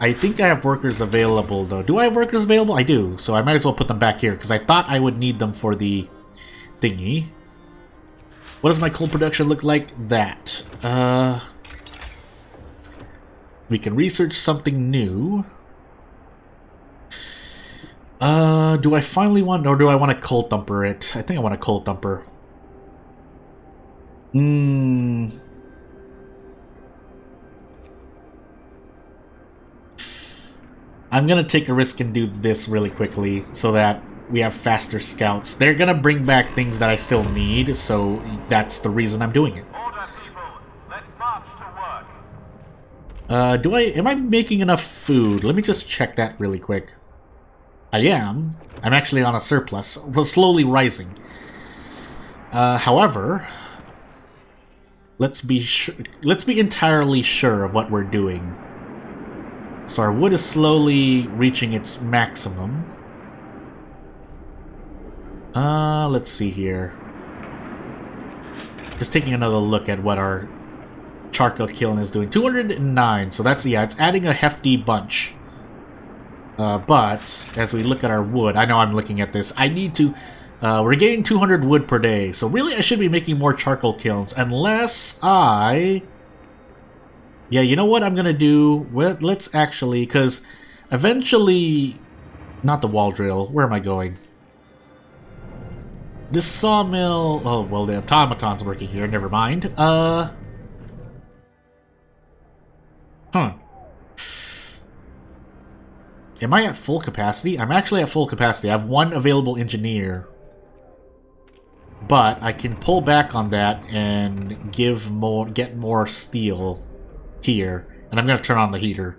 I think I have workers available, though. Do I have workers available? I do, so I might as well put them back here, because I thought I would need them for the thingy. What does my coal production look like? That. Uh... We can research something new. Uh, do I finally want, or do I want to coal thumper it? I think I want a coal thumper. Hmm. I'm gonna take a risk and do this really quickly so that we have faster scouts. They're gonna bring back things that I still need, so that's the reason I'm doing it. Order, people. Let's march to work. Uh, do I... Am I making enough food? Let me just check that really quick. I am. I'm actually on a surplus. Well, slowly rising. Uh, however, let's be sure, let's be entirely sure of what we're doing. So our wood is slowly reaching its maximum. Uh, let's see here. Just taking another look at what our charcoal kiln is doing. 209, so that's, yeah, it's adding a hefty bunch. Uh, but, as we look at our wood, I know I'm looking at this, I need to uh, we're getting 200 wood per day, so really I should be making more charcoal kilns, unless I... Yeah, you know what I'm gonna do? Well, let's actually, because eventually... Not the wall drill, where am I going? This sawmill... Oh, well, the automaton's working here, never mind. Uh... Huh. Am I at full capacity? I'm actually at full capacity. I have one available engineer. But I can pull back on that and give more, get more steel here. And I'm going to turn on the heater.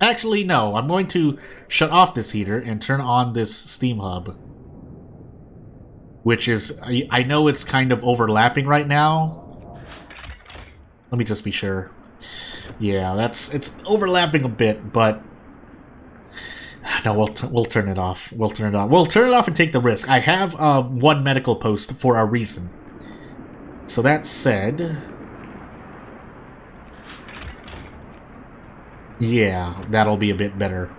Actually, no. I'm going to shut off this heater and turn on this steam hub. Which is, I, know it's kind of overlapping right now. Let me just be sure. Yeah, that's, it's overlapping a bit, but no, we'll we'll turn it off. We'll turn it off. We'll turn it off and take the risk. I have uh, one medical post for a reason. So that said, Yeah, that'll be a bit better.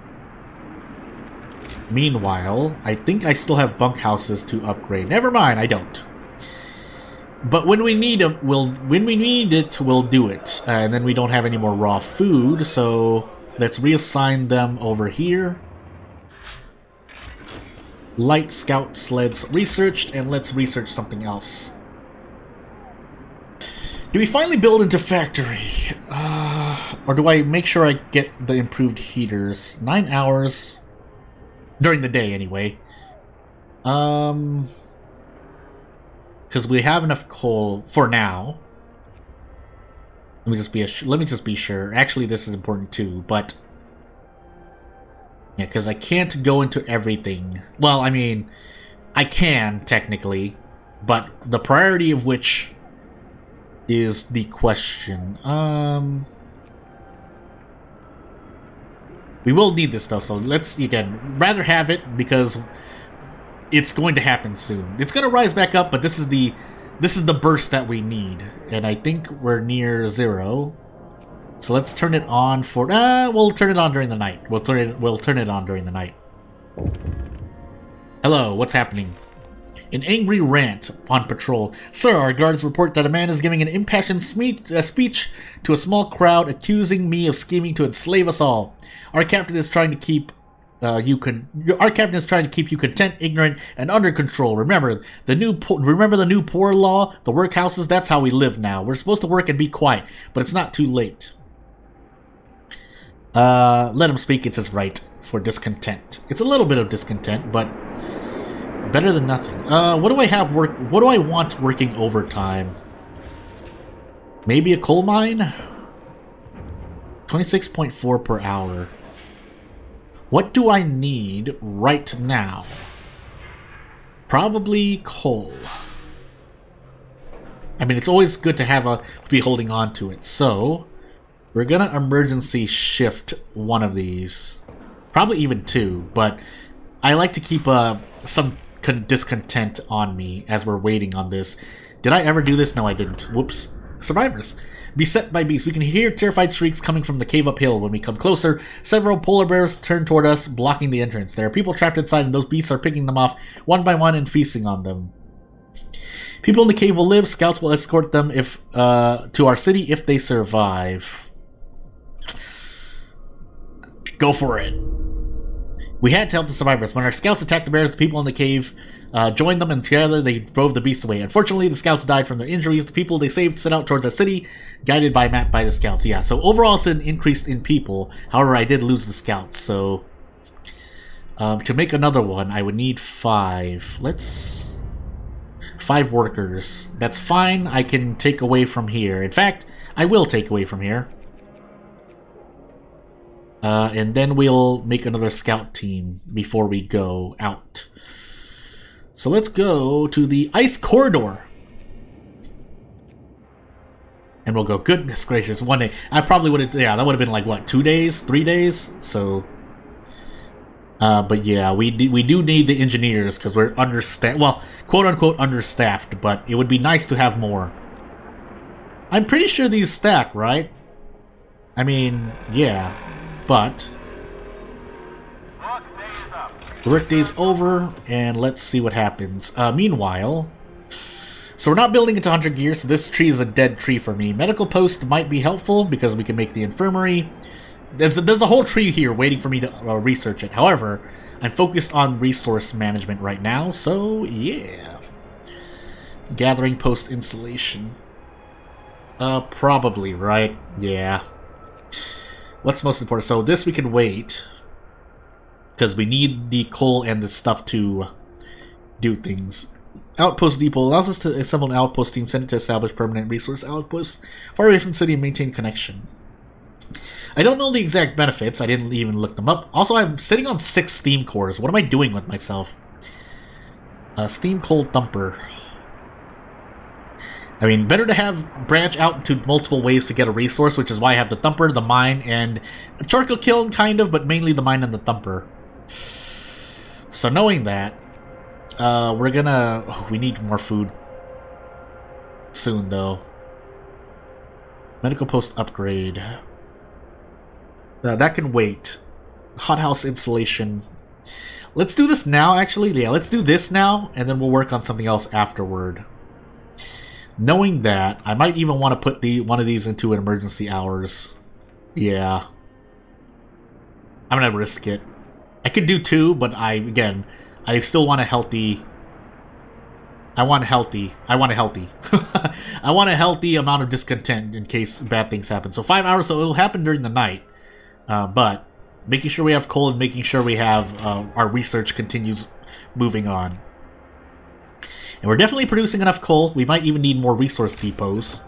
Meanwhile, I think I still have bunkhouses to upgrade. Never mind, I don't. But when we need them, we'll when we need it, we'll do it. Uh, and then we don't have any more raw food, so let's reassign them over here. Light scout sleds researched, and let's research something else. Do we finally build into factory? Uh, or do I make sure I get the improved heaters? Nine hours. During the day, anyway. Um... Because we have enough coal for now. Let me just be let me just be sure. Actually, this is important too, but yeah, because I can't go into everything. Well, I mean, I can technically, but the priority of which is the question. Um, we will need this stuff, so let's again rather have it because it's going to happen soon. It's going to rise back up, but this is the this is the burst that we need, and I think we're near zero. So let's turn it on for. Uh, we'll turn it on during the night. We'll turn it. We'll turn it on during the night. Hello, what's happening? An angry rant on patrol. Sir, our guards report that a man is giving an impassioned uh, speech to a small crowd accusing me of scheming to enslave us all. Our captain is trying to keep uh, you can. Our captain is trying to keep you content, ignorant, and under control. Remember the new. Remember the new poor law, the workhouses. That's how we live now. We're supposed to work and be quiet, but it's not too late. Uh, let him speak. It's his right for discontent. It's a little bit of discontent, but better than nothing. Uh, what do I have work? What do I want working overtime? Maybe a coal mine. Twenty-six point four per hour. What do I need right now? Probably coal. I mean, it's always good to have a be holding on to it. So, we're gonna emergency shift one of these, probably even two. But I like to keep uh, some discontent on me as we're waiting on this. Did I ever do this? No, I didn't. Whoops. Survivors. Beset by beasts. We can hear terrified shrieks coming from the cave uphill. When we come closer, several polar bears turn toward us, blocking the entrance. There are people trapped inside, and those beasts are picking them off one by one and feasting on them. People in the cave will live. Scouts will escort them if uh, to our city if they survive. Go for it. We had to help the survivors. When our scouts attacked the bears, the people in the cave uh, joined them, and together they drove the beasts away. Unfortunately, the scouts died from their injuries. The people they saved set out towards our city, guided by map by the scouts. Yeah, so overall it's an increase in people. However, I did lose the scouts, so... Um, to make another one, I would need five. Let's... Five workers. That's fine. I can take away from here. In fact, I will take away from here. Uh, and then we'll make another scout team before we go out. So let's go to the ice corridor. And we'll go, goodness gracious, one day. I probably would have, yeah, that would have been like, what, two days, three days? So, uh, but yeah, we do, we do need the engineers because we're understaffed, well, quote-unquote understaffed, but it would be nice to have more. I'm pretty sure these stack, right? I mean, yeah but the workday's over, and let's see what happens. Uh, meanwhile, so we're not building into Hunter Gear, so this tree is a dead tree for me. Medical post might be helpful because we can make the infirmary. There's, there's a whole tree here waiting for me to uh, research it. However, I'm focused on resource management right now, so yeah. Gathering post installation. Uh, probably, right? Yeah. What's most important? So this we can wait. Because we need the coal and the stuff to do things. Outpost Depot allows us to assemble an outpost team, send it to establish permanent resource outposts far away from city and maintain connection. I don't know the exact benefits, I didn't even look them up. Also, I'm sitting on six Steam cores. What am I doing with myself? Uh, Steam Coal Thumper. I mean, better to have branch out to multiple ways to get a resource, which is why I have the Thumper, the Mine, and a Charcoal Kiln, kind of, but mainly the Mine and the Thumper. So knowing that, uh, we're gonna... Oh, we need more food. Soon, though. Medical post upgrade. Uh, that can wait. Hothouse installation. Let's do this now, actually. Yeah, let's do this now, and then we'll work on something else afterward. Knowing that, I might even want to put the one of these into an emergency hours. Yeah. I'm gonna risk it. I could do two, but I, again, I still want a healthy... I want healthy. I want a healthy. I want a healthy amount of discontent in case bad things happen. So five hours, so it'll happen during the night. Uh, but making sure we have coal and making sure we have uh, our research continues moving on. And we're definitely producing enough coal. We might even need more resource depots.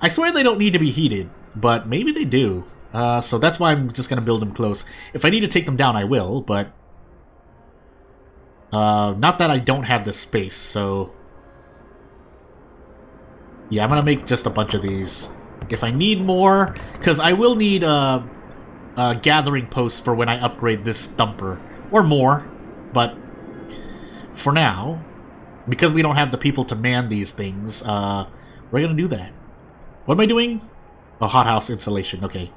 I swear they don't need to be heated, but maybe they do. Uh, so that's why I'm just going to build them close. If I need to take them down, I will, but... Uh, not that I don't have the space, so... Yeah, I'm going to make just a bunch of these. If I need more... Because I will need uh, uh, gathering posts for when I upgrade this thumper. Or more, but... For now, because we don't have the people to man these things, uh, we're to do that. What am I doing? A hothouse insulation, okay.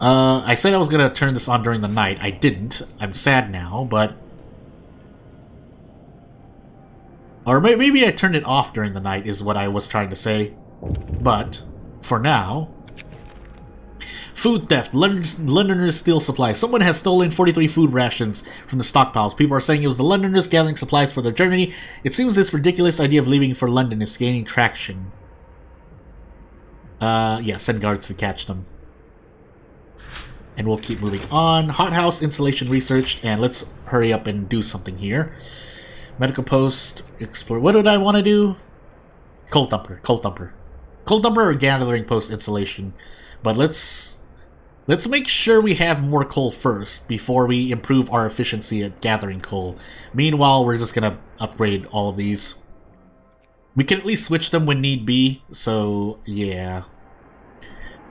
Uh, I said I was gonna turn this on during the night. I didn't. I'm sad now, but... Or maybe I turned it off during the night is what I was trying to say. But, for now... Food theft. Londoners, steal supplies. Someone has stolen 43 food rations from the stockpiles. People are saying it was the Londoners gathering supplies for their journey. It seems this ridiculous idea of leaving for London is gaining traction. Uh, yeah, send guards to catch them. And we'll keep moving on. Hothouse insulation research, and let's hurry up and do something here. Medical post, explore. What did I want to do? Coal thumper, coal thumper. Coal thumper or gathering post insulation. But let's let's make sure we have more coal first before we improve our efficiency at gathering coal. Meanwhile, we're just gonna upgrade all of these. We can at least switch them when need be, so yeah.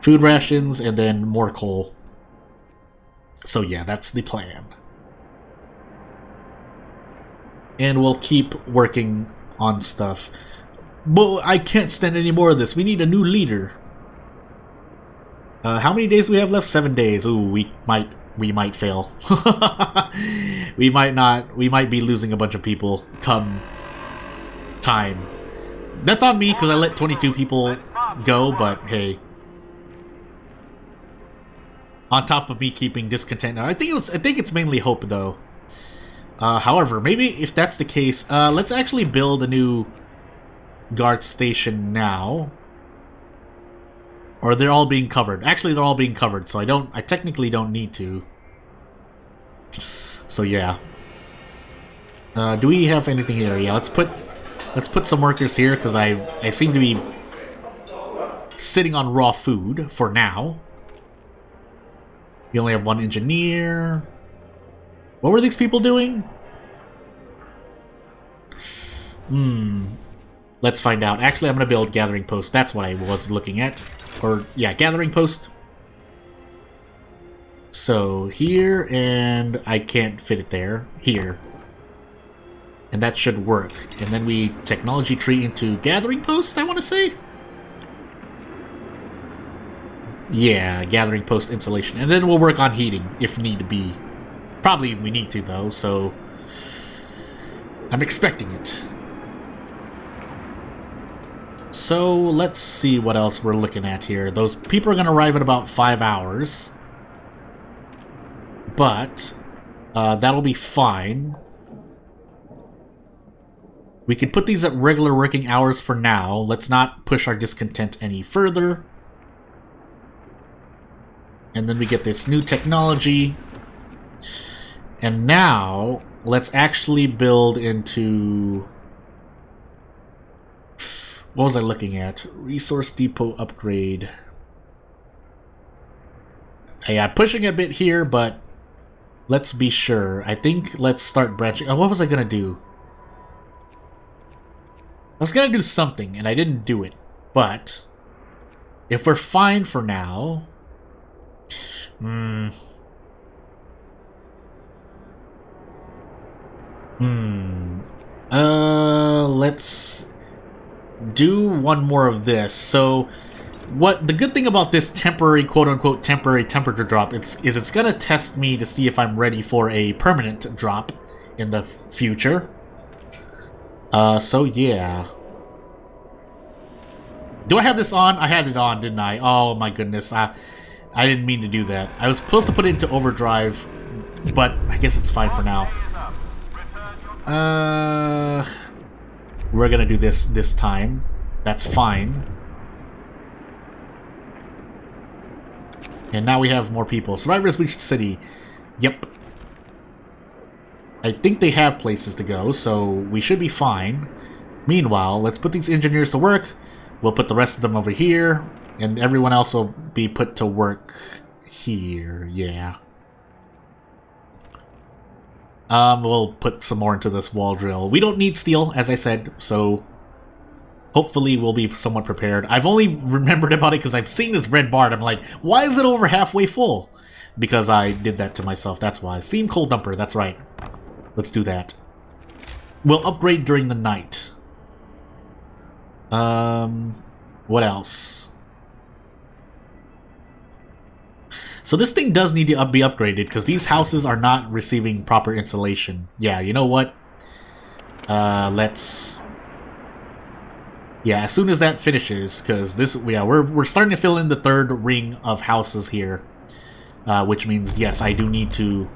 Food rations and then more coal. So yeah, that's the plan. And we'll keep working on stuff. But I can't stand any more of this. We need a new leader. Uh, how many days we have left? Seven days. Ooh, we might we might fail. we might not. We might be losing a bunch of people come time. That's on me because I let 22 people go, but hey on top of me keeping discontent. I think it's I think it's mainly hope though. Uh, however, maybe if that's the case, uh, let's actually build a new guard station now. Or they're all being covered. Actually, they're all being covered, so I don't. I technically don't need to. So yeah. Uh, do we have anything here? Yeah, let's put let's put some workers here because I I seem to be sitting on raw food for now. We only have one engineer. What were these people doing? Hmm. Let's find out. Actually, I'm going to build Gathering Post. That's what I was looking at. Or, yeah, Gathering Post. So, here, and I can't fit it there. Here. And that should work. And then we technology tree into Gathering Post, I want to say? Yeah, gathering post insulation. And then we'll work on heating, if need be. Probably we need to, though, so... I'm expecting it. So, let's see what else we're looking at here. Those people are going to arrive in about five hours. But, uh, that'll be fine. We can put these at regular working hours for now. Let's not push our discontent any further. And then we get this new technology. And now, let's actually build into... What was I looking at? Resource Depot Upgrade. Yeah, pushing a bit here, but let's be sure. I think let's start branching. Oh, what was I to do? I was to do something, and I didn't do it. But, if we're fine for now, Hmm. Hmm. Uh, let's do one more of this. So, what the good thing about this temporary quote unquote temporary temperature drop it's, is it's gonna test me to see if I'm ready for a permanent drop in the future. Uh, so yeah. Do I have this on? I had it on, didn't I? Oh my goodness, I, I didn't mean to do that. I was supposed to put it into overdrive, but I guess it's fine for now. Uh, we're gonna do this this time. That's fine. And now we have more people. Survivors reached city. Yep. I think they have places to go, so we should be fine. Meanwhile, let's put these engineers to work. We'll put the rest of them over here, and everyone else will be put to work here. Yeah. Um, we'll put some more into this wall drill. We don't need steel, as I said, so hopefully we'll be somewhat prepared. I've only remembered about it because I've seen this red bar and I'm like, why is it over halfway full? Because I did that to myself, that's why. Steam coal thumper, that's right. Let's do that. We'll upgrade during the night. Um, what else? So this thing does need to be upgraded because these houses are not receiving proper insulation. Yeah, you know what? Uh, let's... Yeah, as soon as that finishes, because this, yeah, we're, we're starting to fill in the third ring of houses here. Uh, which means, yes, I do need to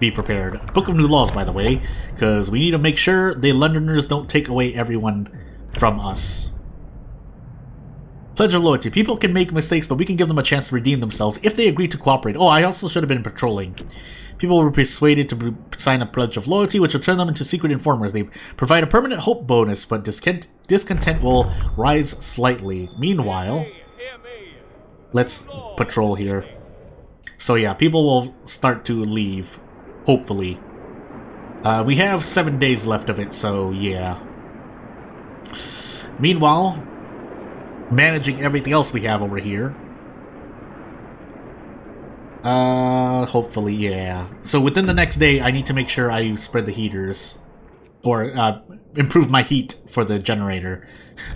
be prepared. Book of New Laws, by the way, because we need to make sure the Londoners don't take away everyone from us. Pledge of Loyalty. People can make mistakes, but we can give them a chance to redeem themselves if they agree to cooperate. Oh, I also should have been patrolling. People were persuaded to sign a Pledge of Loyalty, which will turn them into secret informers. They provide a permanent hope bonus, but discontent, discontent will rise slightly. Meanwhile, let's patrol here. So yeah, people will start to leave, hopefully. Uh, we have seven days left of it, so yeah. Meanwhile, managing everything else we have over here. Uh, hopefully, yeah. So within the next day, I need to make sure I spread the heaters. Or, uh, improve my heat for the generator.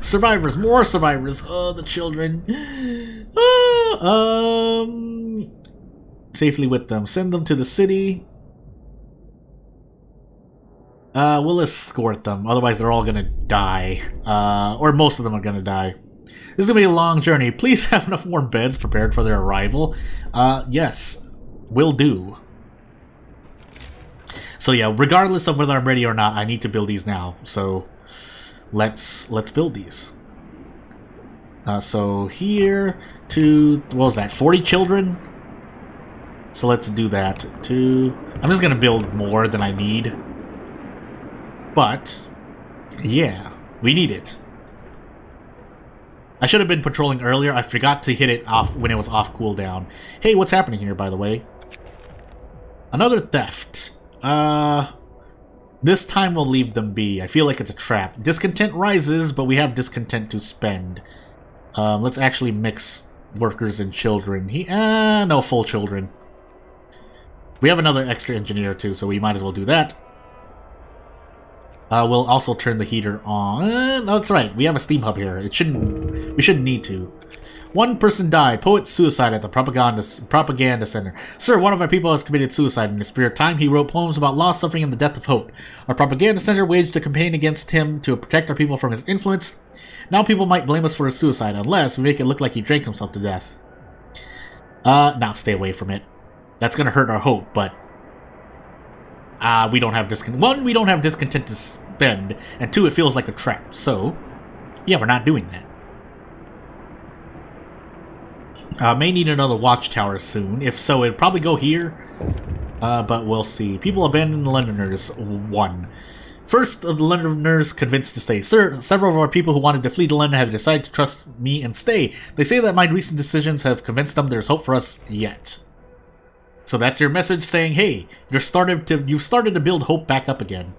Survivors, more survivors! Oh, the children. Uh, um... Safely with them. Send them to the city. Uh, we'll escort them, otherwise they're all gonna die. Uh, or most of them are gonna die. This is gonna be a long journey. Please have enough more beds prepared for their arrival. Uh, yes, will do. So yeah, regardless of whether I'm ready or not, I need to build these now. So let's let's build these. Uh, so here to what was that? 40 children. So let's do that. To I'm just gonna build more than I need. But yeah, we need it. I should have been patrolling earlier. I forgot to hit it off when it was off cooldown. Hey, what's happening here, by the way? Another theft. Uh, this time we'll leave them be. I feel like it's a trap. Discontent rises, but we have discontent to spend. Uh, let's actually mix workers and children. He, uh, no, full children. We have another extra engineer too, so we might as well do that. Uh, we'll also turn the heater on. Uh, that's right. We have a steam hub here. It shouldn't. We shouldn't need to. One person died. Poet suicide at the propaganda propaganda center. Sir, one of our people has committed suicide. In his spare time, he wrote poems about loss, suffering, and the death of hope. Our propaganda center waged a campaign against him to protect our people from his influence. Now people might blame us for his suicide, unless we make it look like he drank himself to death. Uh, now stay away from it. That's gonna hurt our hope, but uh, we don't have discontent. One, we don't have discontent to spend, and two, it feels like a trap. So, yeah, we're not doing that. Uh, may need another watchtower soon. If so, it'd probably go here. Uh, but we'll see. People abandon the Londoners. One. First of the Londoners convinced to stay. Sir, several of our people who wanted to flee to London have decided to trust me and stay. They say that my recent decisions have convinced them there's hope for us yet. So that's your message saying, hey, you're started to you've started to build hope back up again.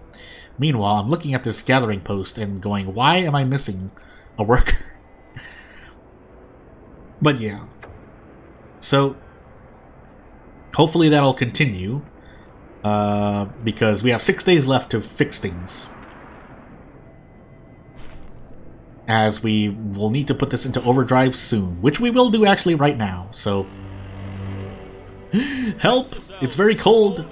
Meanwhile, I'm looking at this gathering post and going, why am I missing a worker? but yeah. So hopefully that'll continue. Uh, because we have six days left to fix things. as we will need to put this into overdrive soon, which we will do actually right now, so... Help! It's very cold!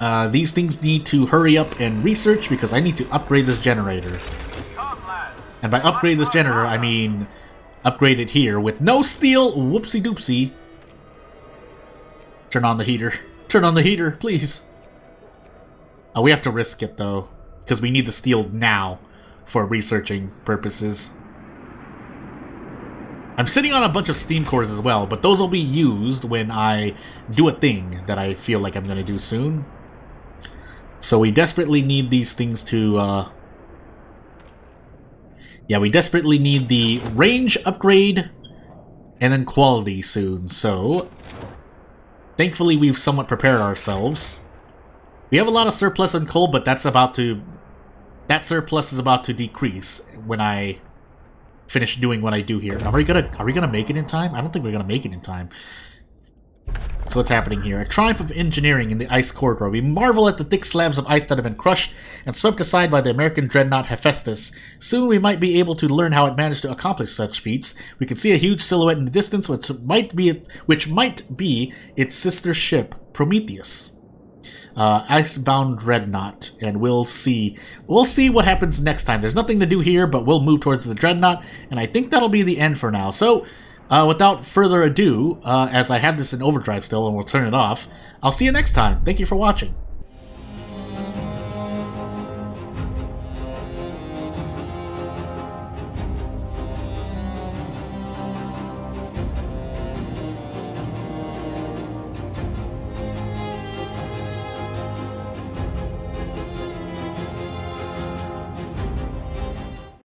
Uh, these things need to hurry up and research because I need to upgrade this generator. And by upgrade this generator, I mean upgrade it here with no steel. Whoopsie doopsie. Turn on the heater. Turn on the heater, please. Oh, we have to risk it though, because we need the steel now for researching purposes. I'm sitting on a bunch of steam cores as well, but those will be used when I do a thing that I feel like I'm going to do soon. So we desperately need these things to, uh... Yeah, we desperately need the range upgrade and then quality soon, so... Thankfully, we've somewhat prepared ourselves. We have a lot of surplus on coal, but that's about to... That surplus is about to decrease when I finish doing what I do here. Are we gonna are we gonna make it in time? I don't think we're gonna make it in time. So what's happening here? A triumph of engineering in the ice corridor. We marvel at the thick slabs of ice that have been crushed and swept aside by the American dreadnought Hephaestus. Soon we might be able to learn how it managed to accomplish such feats. We can see a huge silhouette in the distance, which might be which might be its sister ship, Prometheus uh, Icebound Dreadnought, and we'll see. We'll see what happens next time. There's nothing to do here, but we'll move towards the Dreadnought, and I think that'll be the end for now. So, uh, without further ado, uh, as I have this in overdrive still, and we'll turn it off, I'll see you next time. Thank you for watching.